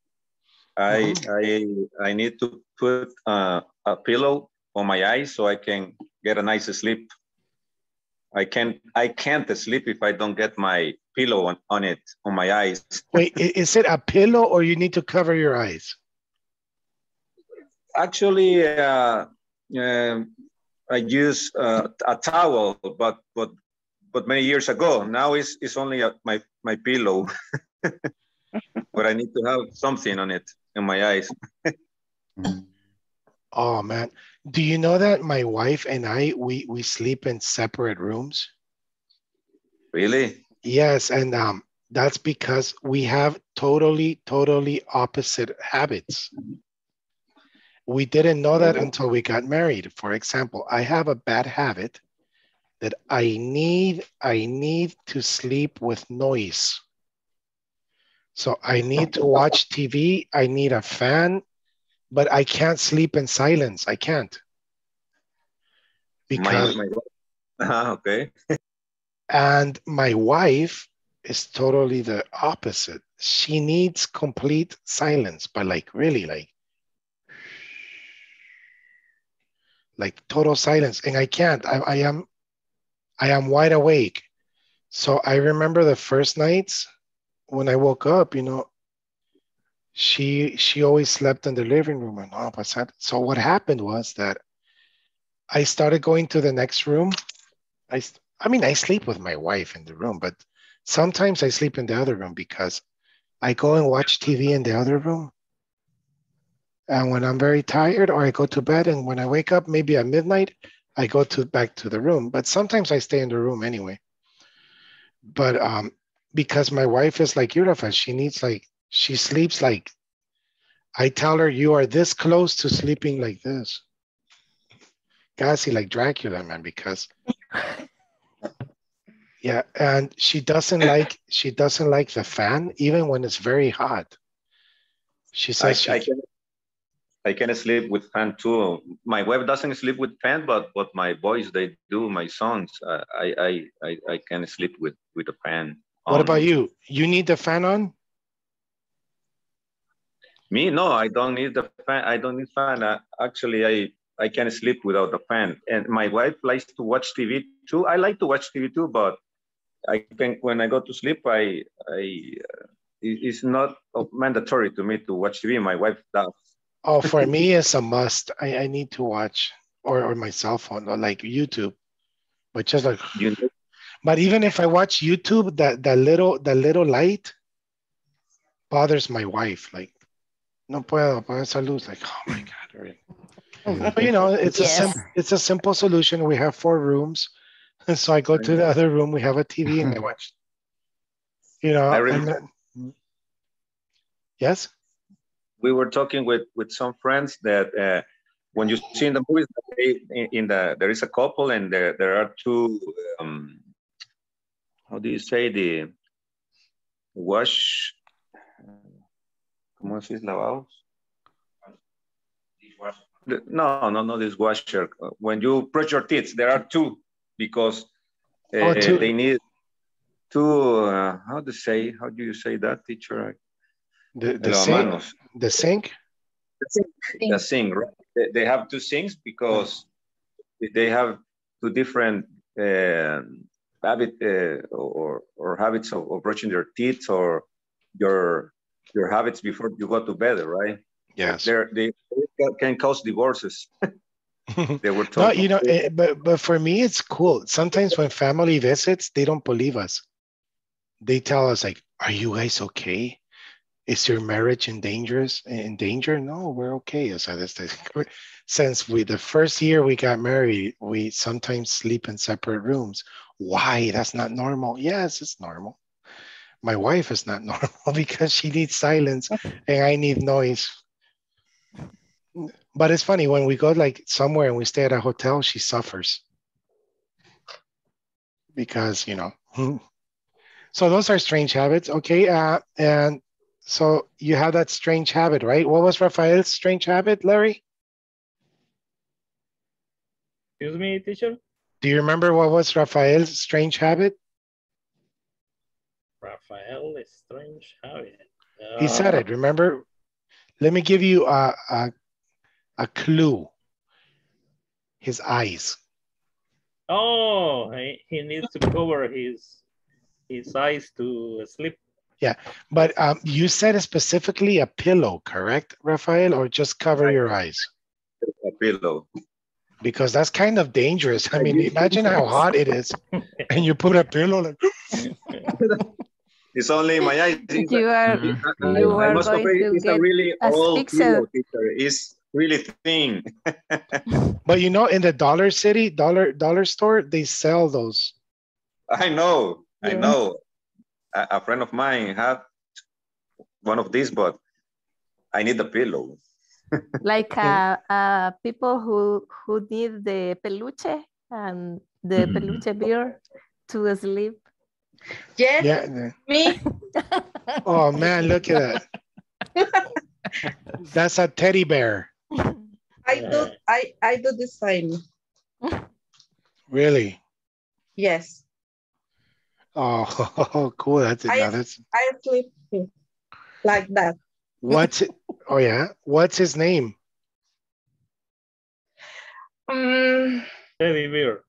I I I need to put uh, a pillow on my eyes so I can get a nice sleep. I can't I can't sleep if I don't get my pillow on, on it on my eyes. Wait, is it a pillow or you need to cover your eyes? Actually, uh, um, I use uh, a towel, but but but many years ago. Now it's it's only a, my my pillow, but I need to have something on it in my eyes. Oh man, do you know that my wife and I we we sleep in separate rooms? Really? Yes, and um, that's because we have totally totally opposite habits. We didn't know that until we got married. For example, I have a bad habit that I need I need to sleep with noise. So I need to watch TV, I need a fan, but I can't sleep in silence. I can't. Because My, my, uh, okay. and my wife is totally the opposite. She needs complete silence, but like really like like total silence. And I can't. I, I am I am wide awake. So I remember the first nights when I woke up, you know, she she always slept in the living room and all a So what happened was that I started going to the next room. I I mean I sleep with my wife in the room, but sometimes I sleep in the other room because I go and watch TV in the other room. And when I'm very tired or I go to bed and when I wake up maybe at midnight, I go to back to the room. But sometimes I stay in the room anyway. But um because my wife is like Yurafa, she needs like she sleeps like I tell her you are this close to sleeping like this. Gassy like Dracula, man, because yeah, and she doesn't like she doesn't like the fan even when it's very hot. She I, says she, I can I can sleep with fan too. My wife doesn't sleep with fan, but but my boys they do. My sons, uh, I I I I can sleep with with a fan. what on. about you? You need the fan on? Me? No, I don't need the fan. I don't need fan. Uh, actually, I I can sleep without the fan. And my wife likes to watch TV too. I like to watch TV too, but I think when I go to sleep, I I uh, it's not mandatory to me to watch TV. My wife does. Oh, for me, it's a must. I, I need to watch or, or my cell phone or like YouTube. But just like You know, but even if I watch YouTube, that that little the little light bothers my wife. Like, no puedo apagar esa luz. Like, oh my God. already. But you know, it's a sim- it's a simple solution. We have four rooms. and So I go to the other room, we have a TV and I watch. You know, I and then- yes? we were talking with with some friends that uh, when you see in the movies they, in, in the there is a couple and there there are two um, how do you say the wash ¿Cómo dice lavados? The- No, no, no, dishwasher. When you brush your teeth, there are two because uh, Oh, two. they need two. Uh, how to say? How do you say that, teacher? The, the, sink, manos. the sink? the sink, right? They, they have two sinks because they have two different uh, habit uh, or or habits of, of brushing their teeth or your your habits before you go to bed, right? Yes. They're, they can cause divorces. They were No, you know, eh, but but for me, it's cool. Sometimes when family visits, they don't believe us. They tell us like, "Are you guys okay? Is your marriage in dangerous in danger?" No, we're okay. O sea, desde- since we the first year we got married, we sometimes sleep in separate rooms. Why? That's not normal. Yes, it's normal. My wife is not normal because she needs silence and I need noise. But it's funny when we go like somewhere and we stay at a hotel, she suffers because you know. So those are strange habits, okay? Uh, and so you have that strange habit, right? What was Rafael's strange habit, Larry? Excuse me, teacher. Do you remember what was Rafael's strange habit? Rafael Strange habit. He said Uh, it. Remember? Let me give you a a, a clue. His eyes. Oh, he, he needs to cover his his eyes to sleep. Yeah, but um, you said specifically a pillow, correct, Rafael, or just cover your eyes? a pillow. because that's kind of dangerous. I mean, imagine how hot it is, and you put a pillow like. It's only my eyes. It's You are Mhm. I- you I are must going confess, to it's a get really old asphyxiated. pillow, teacher. It's really thin. But you know, in the Dollar City, dollar dollar store, they sell those. I know, I know. A, a friend of mine had one of these, but I need the pillow. like uh, uh, people who who need the peluche and the Mhm. peluche beer to sleep. Yes, Yeah. me. Oh man, look at that. That's a teddy bear. I do. I I do the same. Really? Yes, Oh, cool. That's it. I- Now that's I sleep like that. what's it? Oh yeah. What's his name? Um, Teddy bear.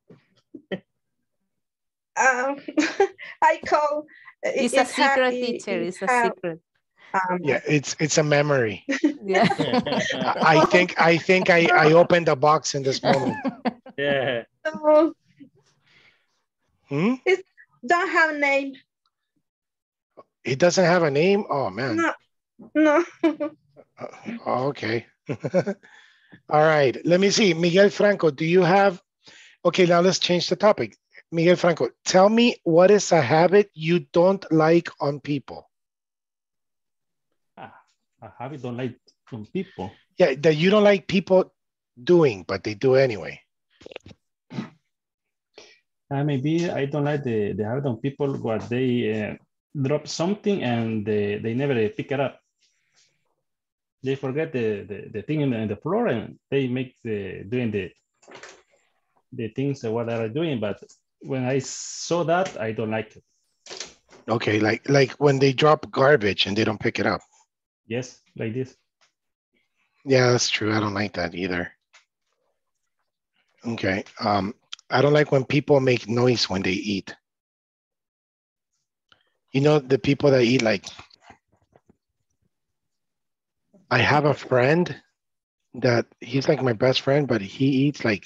Um, I call. It's it a secret, ha- teacher. it It's a have, secret. um, Yeah, it's it's a memory. Yeah. I I think I think I I opened the box in this moment. yeah. no, Hmm? It don't have a name. It doesn't have a name. Oh man. No, no. Oh, okay. All right. Let me see. Miguel Franco, do you have? Okay, now let's change the topic. Miguel Franco, tell me what is a habit you don't like on people? Ah, a habit don't like some people. Yeah, that you don't like people doing, but they do anyway. Uh, maybe I don't like the, the habit of people what they uh, drop something and they, they never pick it up. They forget the, the, the thing in the, in the floor and they make the doing the the things that what they are doing. But when I saw that, I don't like it. Okay, like like when they drop garbage and they don't pick it up. Yes, like this. Yeah, that's true. I don't like that either. Okay. Um, I don't like when people make noise when they eat. You know, the people that eat like I have a friend that he's like my best friend, but he eats like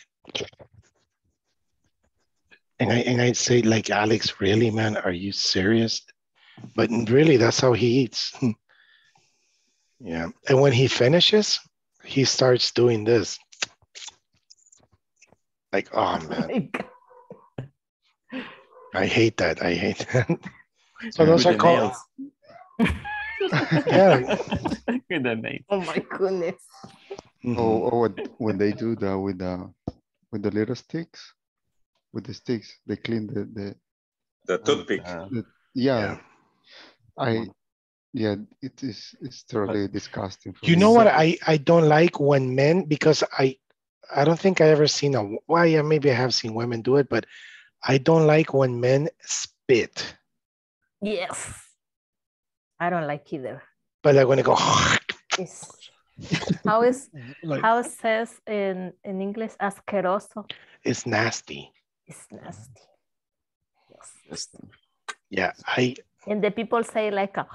and I and I'd say like Alex, really, man, are you serious? But really that's how he eats. yeah. And when he finishes, he starts doing this. Like, oh man, I hate that. I hate that. so those are the called yeah. With the. Oh my goodness. mhm. Or, or what, when they do that with the with the little sticks, with the sticks, they clean the the The toothpick. Uh, yeah. Yeah. I yeah, it is it's totally disgusting. for You me. know what I I don't like when men because I I don't think I ever seen a well yeah maybe I have seen women do it but I don't like when men spit Yes. I don't like either. but like when they go It's, how is like how it says in in English asqueroso? it's nasty It's nasty. Yes. yeah I And the people say like a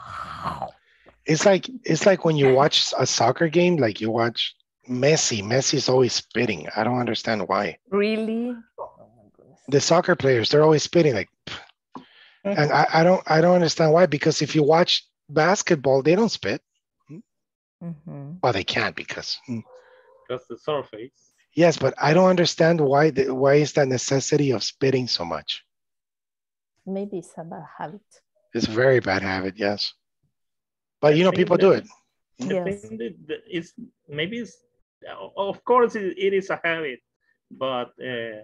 it's like it's like when you watch a soccer game like you watch Messi Messi is always spitting I don't understand why really? Oh my goodness. the soccer players they're always spitting like and I, I don't I don't understand why because if you watch basketball they don't spit Mm-hmm. well they can't because That's the surface. Yes, but I don't understand why the, why is that necessity of spitting so much? Maybe it's a bad habit. It's a very bad habit, yes. But you know, people do it. Yes. think that that it's maybe it's of course it, it is a habit, but uh,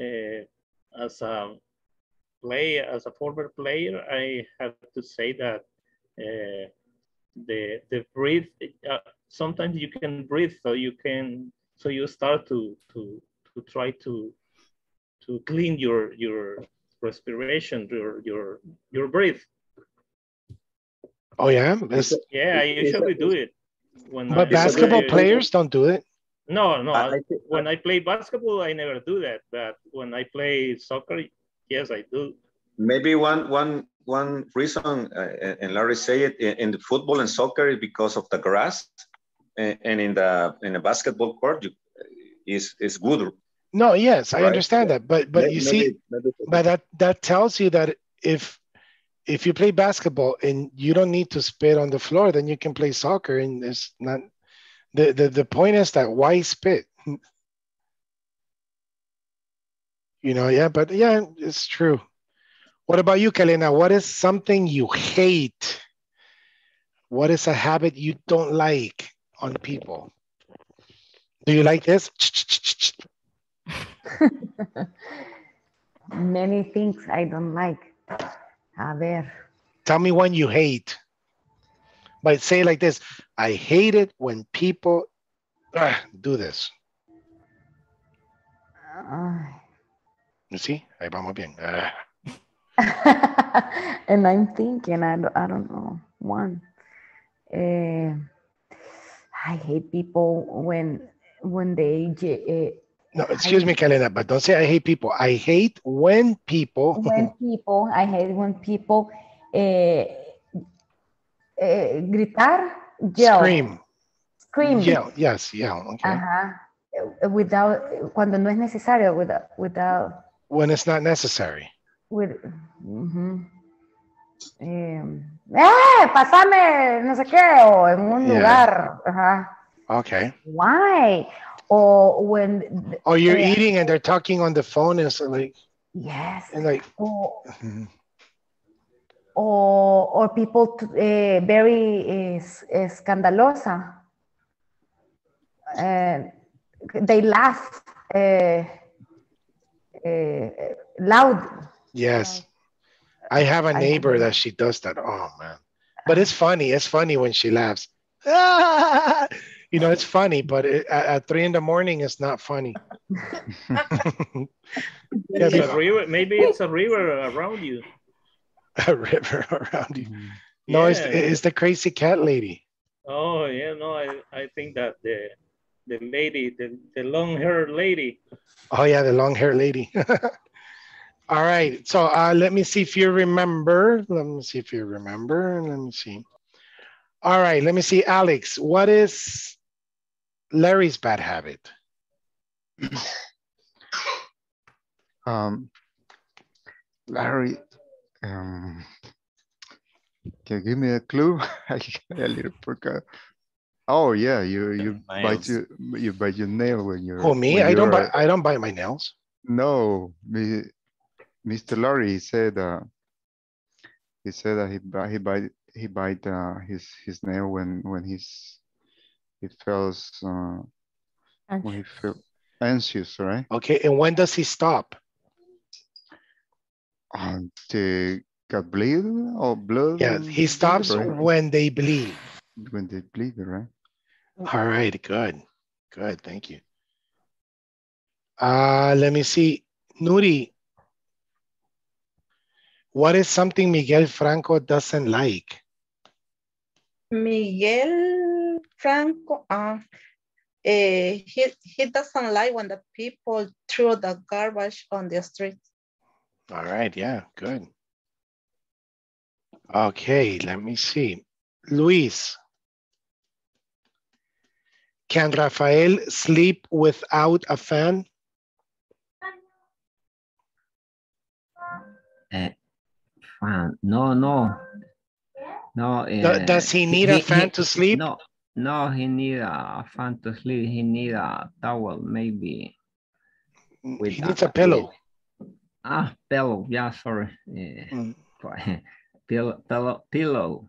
uh, as a player, as a former player, I have to say that uh, the the breathe. Uh, sometimes you can breathe, so you can so you start to to to try to to clean your your respiration, your your your breath. Oh yeah, That's- Yeah, I usually do it. When but I- basketball I- players don't do it. No, no. I- I- I when I play basketball, I never do that. But when I play soccer, yes, I do. Maybe one one one reason, uh, and Larry say it in, in the football and soccer is because of the grass, and, and in the in the basketball court, you is is good. No, yes, I Right. understand that, but but you see, but that that tells you that if if you play basketball and you don't need to spit on the floor, then you can play soccer, and it's not. The the the point is that why spit? You know, yeah, but yeah, it's true. What about you, Kalina? What is something you hate? What is a habit you don't like on people? Do you like this? Many things I don't like. A ver. Tell me one you hate. But say like this I hate it when people ah, do this. You see? Ahí vamos bien. Ah. and I'm thinking, I don't, I don't know, one. Eh, I hate people when when they eh, no, excuse me, Kalina, but don't say I hate people. I hate when people. when people, I hate when people eh, eh, gritar, yell, Scream. scream, Yell. Yes, yell. Okay. Ajá. Without, cuando no es necesario, without, without, When it's not necessary. with, ujú. Eh, ¡Eh! Pásame, no sé qué, o en un Yeah. lugar. Ajá. Okay. Why? Or when, Or you're eh, eating and they're talking on the phone and so like yes, and like or, or, or people eh, very es- escandalosa. Eh, they laugh eh, eh, loud. yes. I have a neighbor that she does that. Oh man. But it's funny. It's funny when she laughs. You know, it's funny, but it, at, at three in the morning, it's not funny. Yeah, It's a river. Maybe it's a river around you. a river around you. Mm-hmm. No, it's, Yeah. it's the crazy cat lady. Oh yeah, no, I, I think that the the lady, the, the long haired lady. Oh yeah, the long hair lady. All right. So uh, let me see if you remember. Let me see if you remember. Let me see. All right. Let me see, Alex. What is Larry's bad habit? Um, Larry, um, can you give me a clue? I a little forgot. Oh yeah, you you bite your you bite your nail when you're. Oh me? I don't you're- bite. I don't bite my nails. No, me, Mr. Larry said uh, he said that he bite he bite he bite uh, his his nail when when he's he feels uh, when he feel anxious, right? Okay. And when does he stop? To get bleed or blood. Yeah, he stops right? when they bleed. when they bleed, right? All right. Good. Good. Thank you. Uh, let me see. Nuri, what is something Miguel Franco doesn't like? Miguel Franco, uh, eh, he, he doesn't like when the people throw the garbage on the street. All right, yeah, good. Okay, let me see. Luis. Can Rafael sleep without a fan? Eh, fan. No, no. No. Do- eh, Does he need a fan to sleep? No, no, he need a fan to sleep. He need a towel, maybe. with He needs a pillow. Ah, pillow. Yeah, sorry. Eh, Mm. pillow, pillow, pillow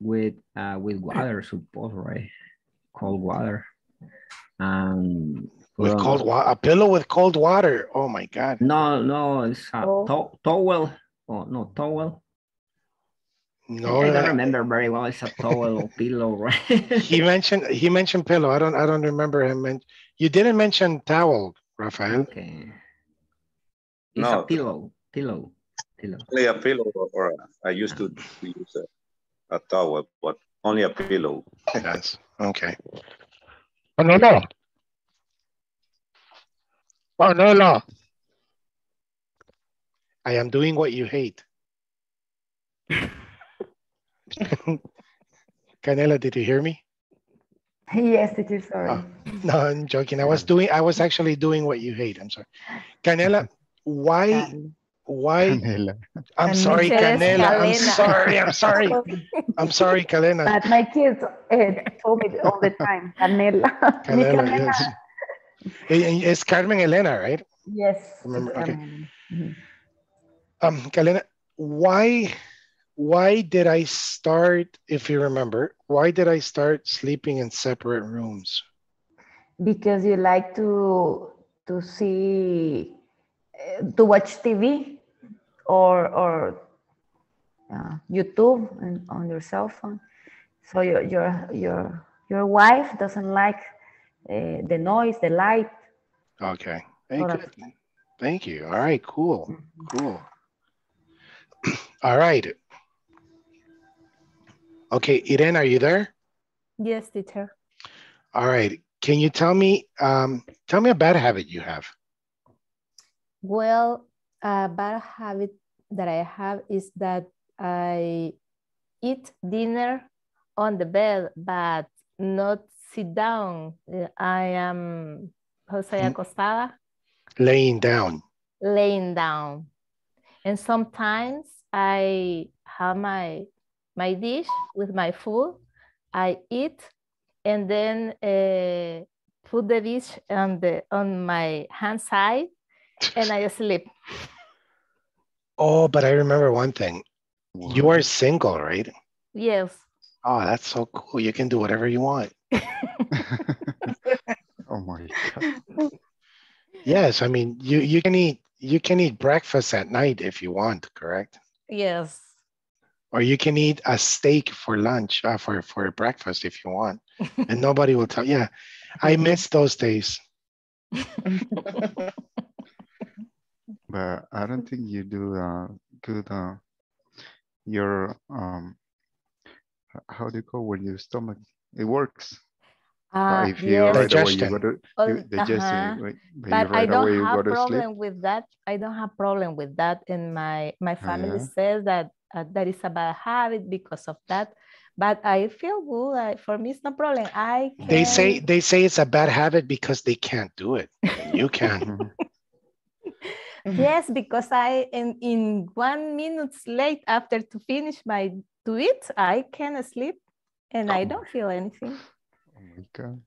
with uh with water, suppose, right? Cold water. Um, With well, cold water, a pillow with cold water. Oh my God. No, no, it's a Oh. to- towel. Oh, no, towel. No, I don't uh, remember very well. It's a towel or pillow, right? he mentioned he mentioned pillow. I don't I don't remember him. men- You didn't mention towel, Rafael. okay. It's No. a pillow, pillow, pillow. Only a pillow or a, I used to, to use a, a towel, but only a pillow. Yes. Okay. Oh no no. Oh no no. I am doing what you hate. Canela, did you hear me? Yes, teacher, sorry. Oh, no, I'm joking. I was doing, I was actually doing what you hate. I'm sorry. Canela, why, Canela. why, Canela. I'm sorry, Canela. Canela. I'm sorry, I'm sorry. I'm sorry, Calena. But my kids uh, told me all the time, Canela. Mi Canela, yes. Eh, eh, It's Carmen Elena, right? Yes. Remember, okay. Carmen. Mhm. Um, Kalena, why, why did I start, if you remember, why did I start sleeping in separate rooms? Because you like to to see uh, to watch TV or or uh, YouTube and on your cell phone. So your your your your wife doesn't like uh, the noise, the light. Okay, of. good. Thank you. All right, cool, cool. All right. Okay, Irene, are you there? Yes, teacher. All right. Can you tell me, um, tell me a bad habit you have? Well, a bad habit that I have is that I eat dinner on the bed, but not sit down. I am, how say, Mm. acostada, Laying down. laying down. And sometimes I have my my dish with my food. I eat and then uh, put the dish on the on my hand side and I sleep. Oh, but I remember one thing. You are single, right? Yes. Oh, that's so cool. You can do whatever you want. oh my God. Yes, I mean you you can eat you can eat breakfast at night if you want, correct? Yes. Or you can eat a steak for lunch uh, for for breakfast if you want, and nobody will tell. Yeah, I miss those days. But I don't think you do uh, good. Uh, your um, how do you call when your stomach it works? Uh, Uh, if you yes. right away you go to Oh, you digesting, uh-huh. right, but you I don't you go have problem with that. I don't have problem with that. And my my family yeah? says that uh, that is a bad habit because of that. But I feel good. I, for me, it's no problem. I They say they say it's a bad habit because they can't do it. You can. Mhm. Yes, because I in in one minute late after to finish my to eat, I can sleep and I Oh. don't feel anything. Oh my God.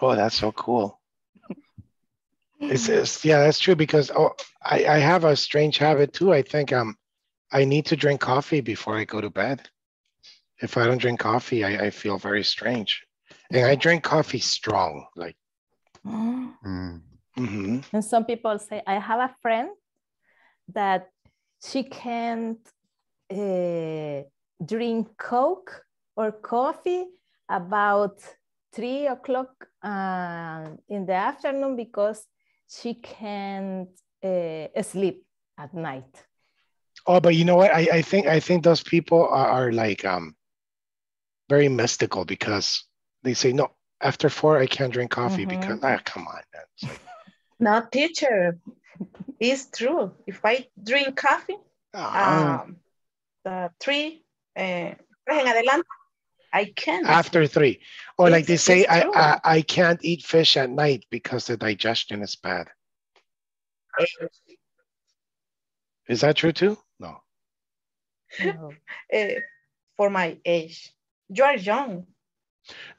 Oh, that's so cool. It's, it's yeah, that's true because oh, I I have a strange habit too. I think um I need to drink coffee before I go to bed. If I don't drink coffee, I, I feel very strange. And I drink coffee strong, like Mm. mhm. And some people say, I have a friend that she can't uh, drink Coke or coffee about three o'clock uh, in the afternoon because she can't uh, sleep at night. Oh, but you know what? I, I think I think those people are, are like um very mystical because they say no after four I can't drink coffee Mhm. because ah come on man. Like, No, teacher, it's true. If I drink coffee, ah, um, the three, uh, en adelante, I can't. after three. Or like they say I. I I can't eat fish at night because the digestion is bad. Is that true too? No. No. uh, for my age. You are young.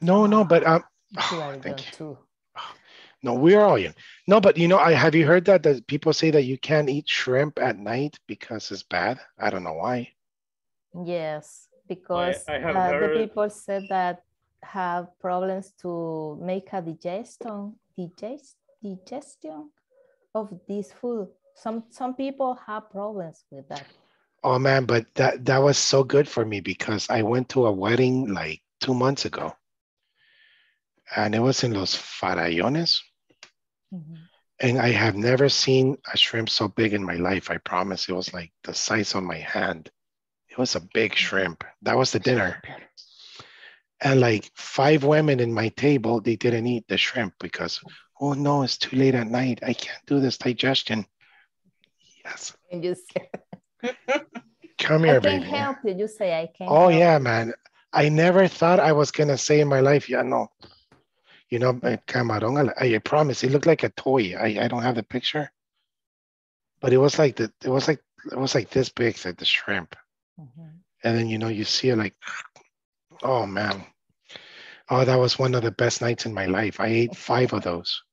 No, no, but um You are thank you. too. No, we're all young. No, but you know, I have you heard that that people say that you can't eat shrimp at night because it's bad? I don't know why. Yes, because I have uh, the people said that have problems to make a digestion, digest, digestion of this food. Some some people have problems with that. Oh man, but that that was so good for me because I went to a wedding like two months ago. And it was in Los Farallones. And I have never seen a shrimp so big in my life. I promise. It was like the size of my hand. It was a big shrimp. That was the dinner. And like five women in my table, they didn't eat the shrimp because, oh no, it's too late at night. I can't do this digestion. Yes. And you say, Come I here, can baby. help you. You say I can't. Oh help yeah, you." man. I never thought I was gonna say in my life, yeah, no. You know, eh, camarón, I, I promise, it looked like a toy. I, I don't have the picture, but it was like the, it was like, it was like this big, like the shrimp. Mhm. And then, you know, you see it like, oh man. Oh, that was one of the best nights in my life. I ate five of those.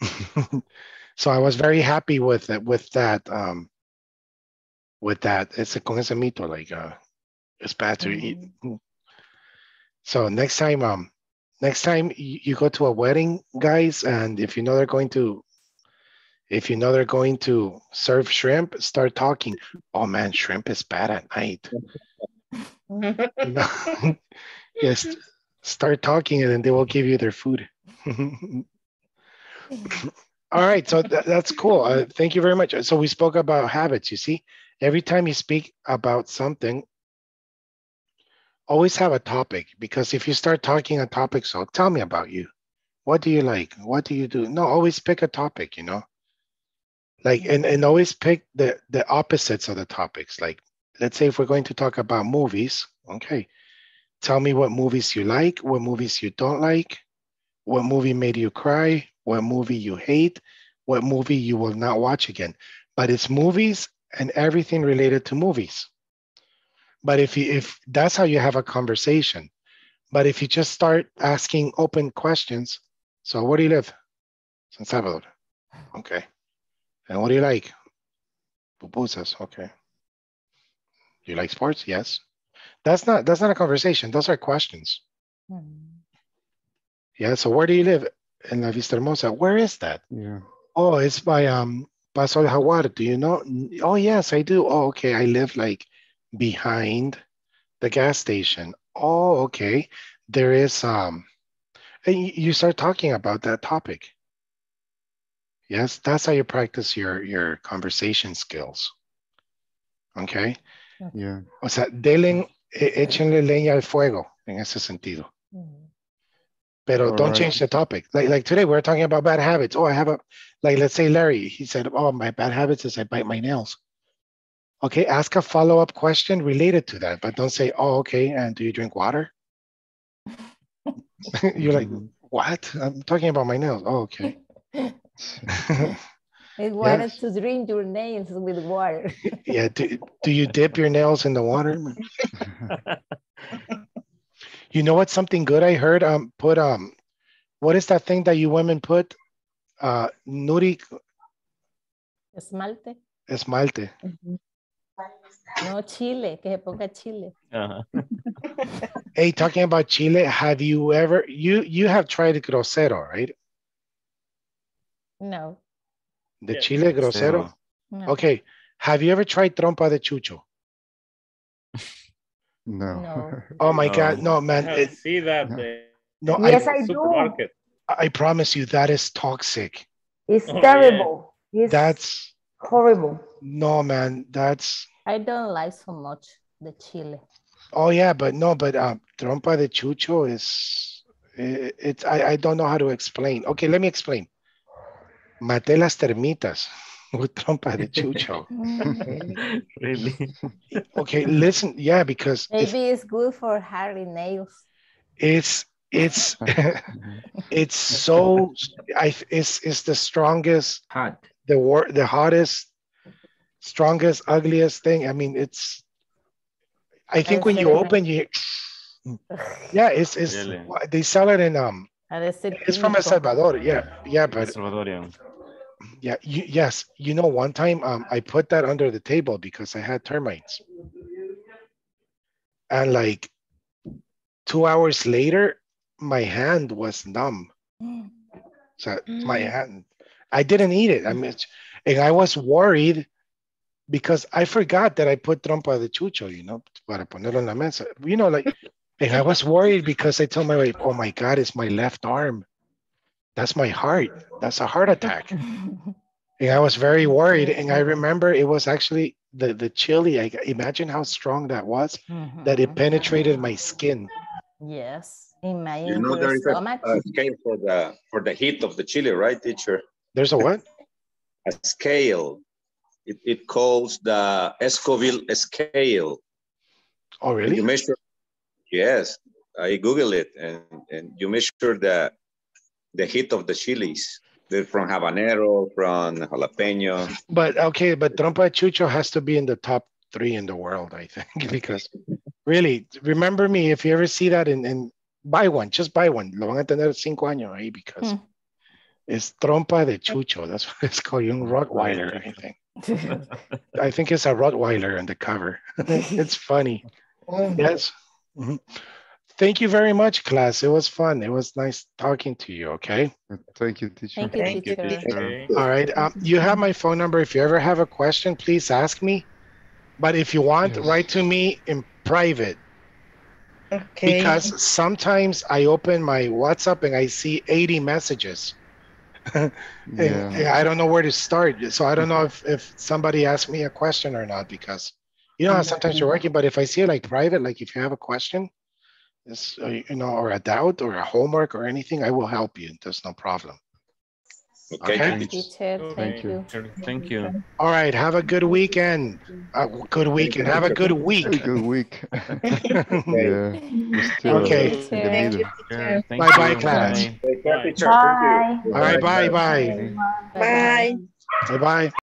so I was very happy with it, with that, um, with that. It's a con ese mito, like, uh, it's bad to eat. So next time, um, next time you go to a wedding, guys, and if you know they're going to, if you know they're going to serve shrimp, start talking. Oh man, shrimp is bad at night. Yes, start talking, and then they will give you their food. All right, so tha- that's cool. Uh, thank you very much. So we spoke about habits. You see, every time you speak about something, always have a topic because if you start talking on topics, so tell me about you. What do you like? What do you do? No, always pick a topic. You know, like and and always pick the the opposites of the topics. Like, let's say if we're going to talk about movies, okay, tell me what movies you like, what movies you don't like, what movie made you cry, what movie you hate, what movie you will not watch again. But it's movies and everything related to movies. But if you if that's how you have a conversation, but if you just start asking open questions, so where do you live? San Salvador. Okay. And what do you like? Pupusas. Okay. You like sports? Yes. That's not that's not a conversation. Those are questions. Yeah. So where do you live? In La Vista Hermosa. Where is that? Yeah. Oh, it's by um Paso del Jaguar. Do you know? Oh yes, I do. Oh, okay. I live like behind the gas station. Oh, okay. There is um and you start talking about that topic. Yes, that's how you practice your your conversation skills. Okay. Yeah. O sea, denle, échenle leña al fuego en ese sentido. Mm-hmm. Pero don't Alright. change the topic. Like like today, we are talking about bad habits. Oh, I have a like let's say Larry, he said, Oh, my bad habits is I bite my nails. Okay, ask a follow-up question related to that, but don't say, Oh, okay, and do you drink water? You're like, mm-hmm. what? I'm talking about my nails. Oh, okay. I wanted to drink your nails with water. yeah. Do, do you dip your nails in the water? You know what's something good I heard? Um, put um, what is that thing that you women put? Uh, nuri Esmalte. esmalte. No chile, que se ponga chile. Uh-huh. Hey, talking about Chile, have you ever you you have tried grosero, right? No. The Yes. chile grosero. no. Okay. Have you ever tried trompa de chucho? No. No. Oh my God, No. no, man. I it- see that No. uh, no, Yes, I, I do. I promise you that is toxic. It's Oh, yeah. terrible. It's That's horrible. no, man. That's I don't like so much the chile. oh yeah, but no, but um, trompa de chucho is it, it's I, I don't know how to explain. Okay, let me explain. Maté las termitas with trompa de chucho. really? Okay, listen, yeah, because it's Maybe it's good for hairy nails. it's it's it's so I it's it's the strongest Hot. the war the hottest strongest ugliest thing i mean it's i think when you open you yeah it's it's Really? they sell it in um Ha de ser it's from el salvador yeah yeah but Salvadorian. Yeah you, yes you know one time um i put that under the table because i had termites and like two hours later my hand was numb So my hand, I didn't eat it. I mean, and I was worried because I forgot that I put trompa de chucho, you know, para ponerlo en la mesa. You know, like, and I was worried because I told my wife, oh my God, it's my left arm. That's my heart. That's a heart attack. And I was very worried. And I remember it was actually the, the chili. I imagine how strong that was, that it Mhm. penetrated my skin. Yes. In my You know, there is there your is a, stomach. a scale for the for the heat of the chili, right, teacher? There's a what? A scale. It, it calls the Escoville scale. Oh, And You really? measure, yes, I Google it and, and you measure the, the heat of the chilies. They're from habanero, from jalapeno. But okay, but trompa de chucho has to be in the top three in the world, I think, because really, remember me if you ever see that and, and buy one, just buy one. Lo van a tener cinco años ahí because Hmm. it's trompa de chucho. That's what it's called. Un Rottweiler, I think. I think it's a Rottweiler on the cover. it's funny. Yes. Mhm. Thank you very much, class. It was fun. It was nice talking to you. Okay. Thank you, teacher. Thank you, Thank you, teacher. teacher. All right. Um, you have my phone number. If you ever have a question, please ask me. But if you want, Yes. write to me in private Okay. because sometimes I open my WhatsApp and I see 80 messages. Yeah. I don't know where to start. So I don't know if, if somebody asked me a question or not because you know how sometimes you're working, but if I see it like private, like if you have a question, it's, uh, you know, or a doubt or a homework or anything, I will help you. There's no problem. Okay, Okay. teacher. Teacher, Okay. thank you. Thank you. All right. Have a good weekend. A good weekend. Have a good week. good week. yeah. Okay. Thank you, middle. Bye-bye, class. Bye. Take care, teacher. Thank. Bye. Bye. Bye. Bye. Bye. Bye.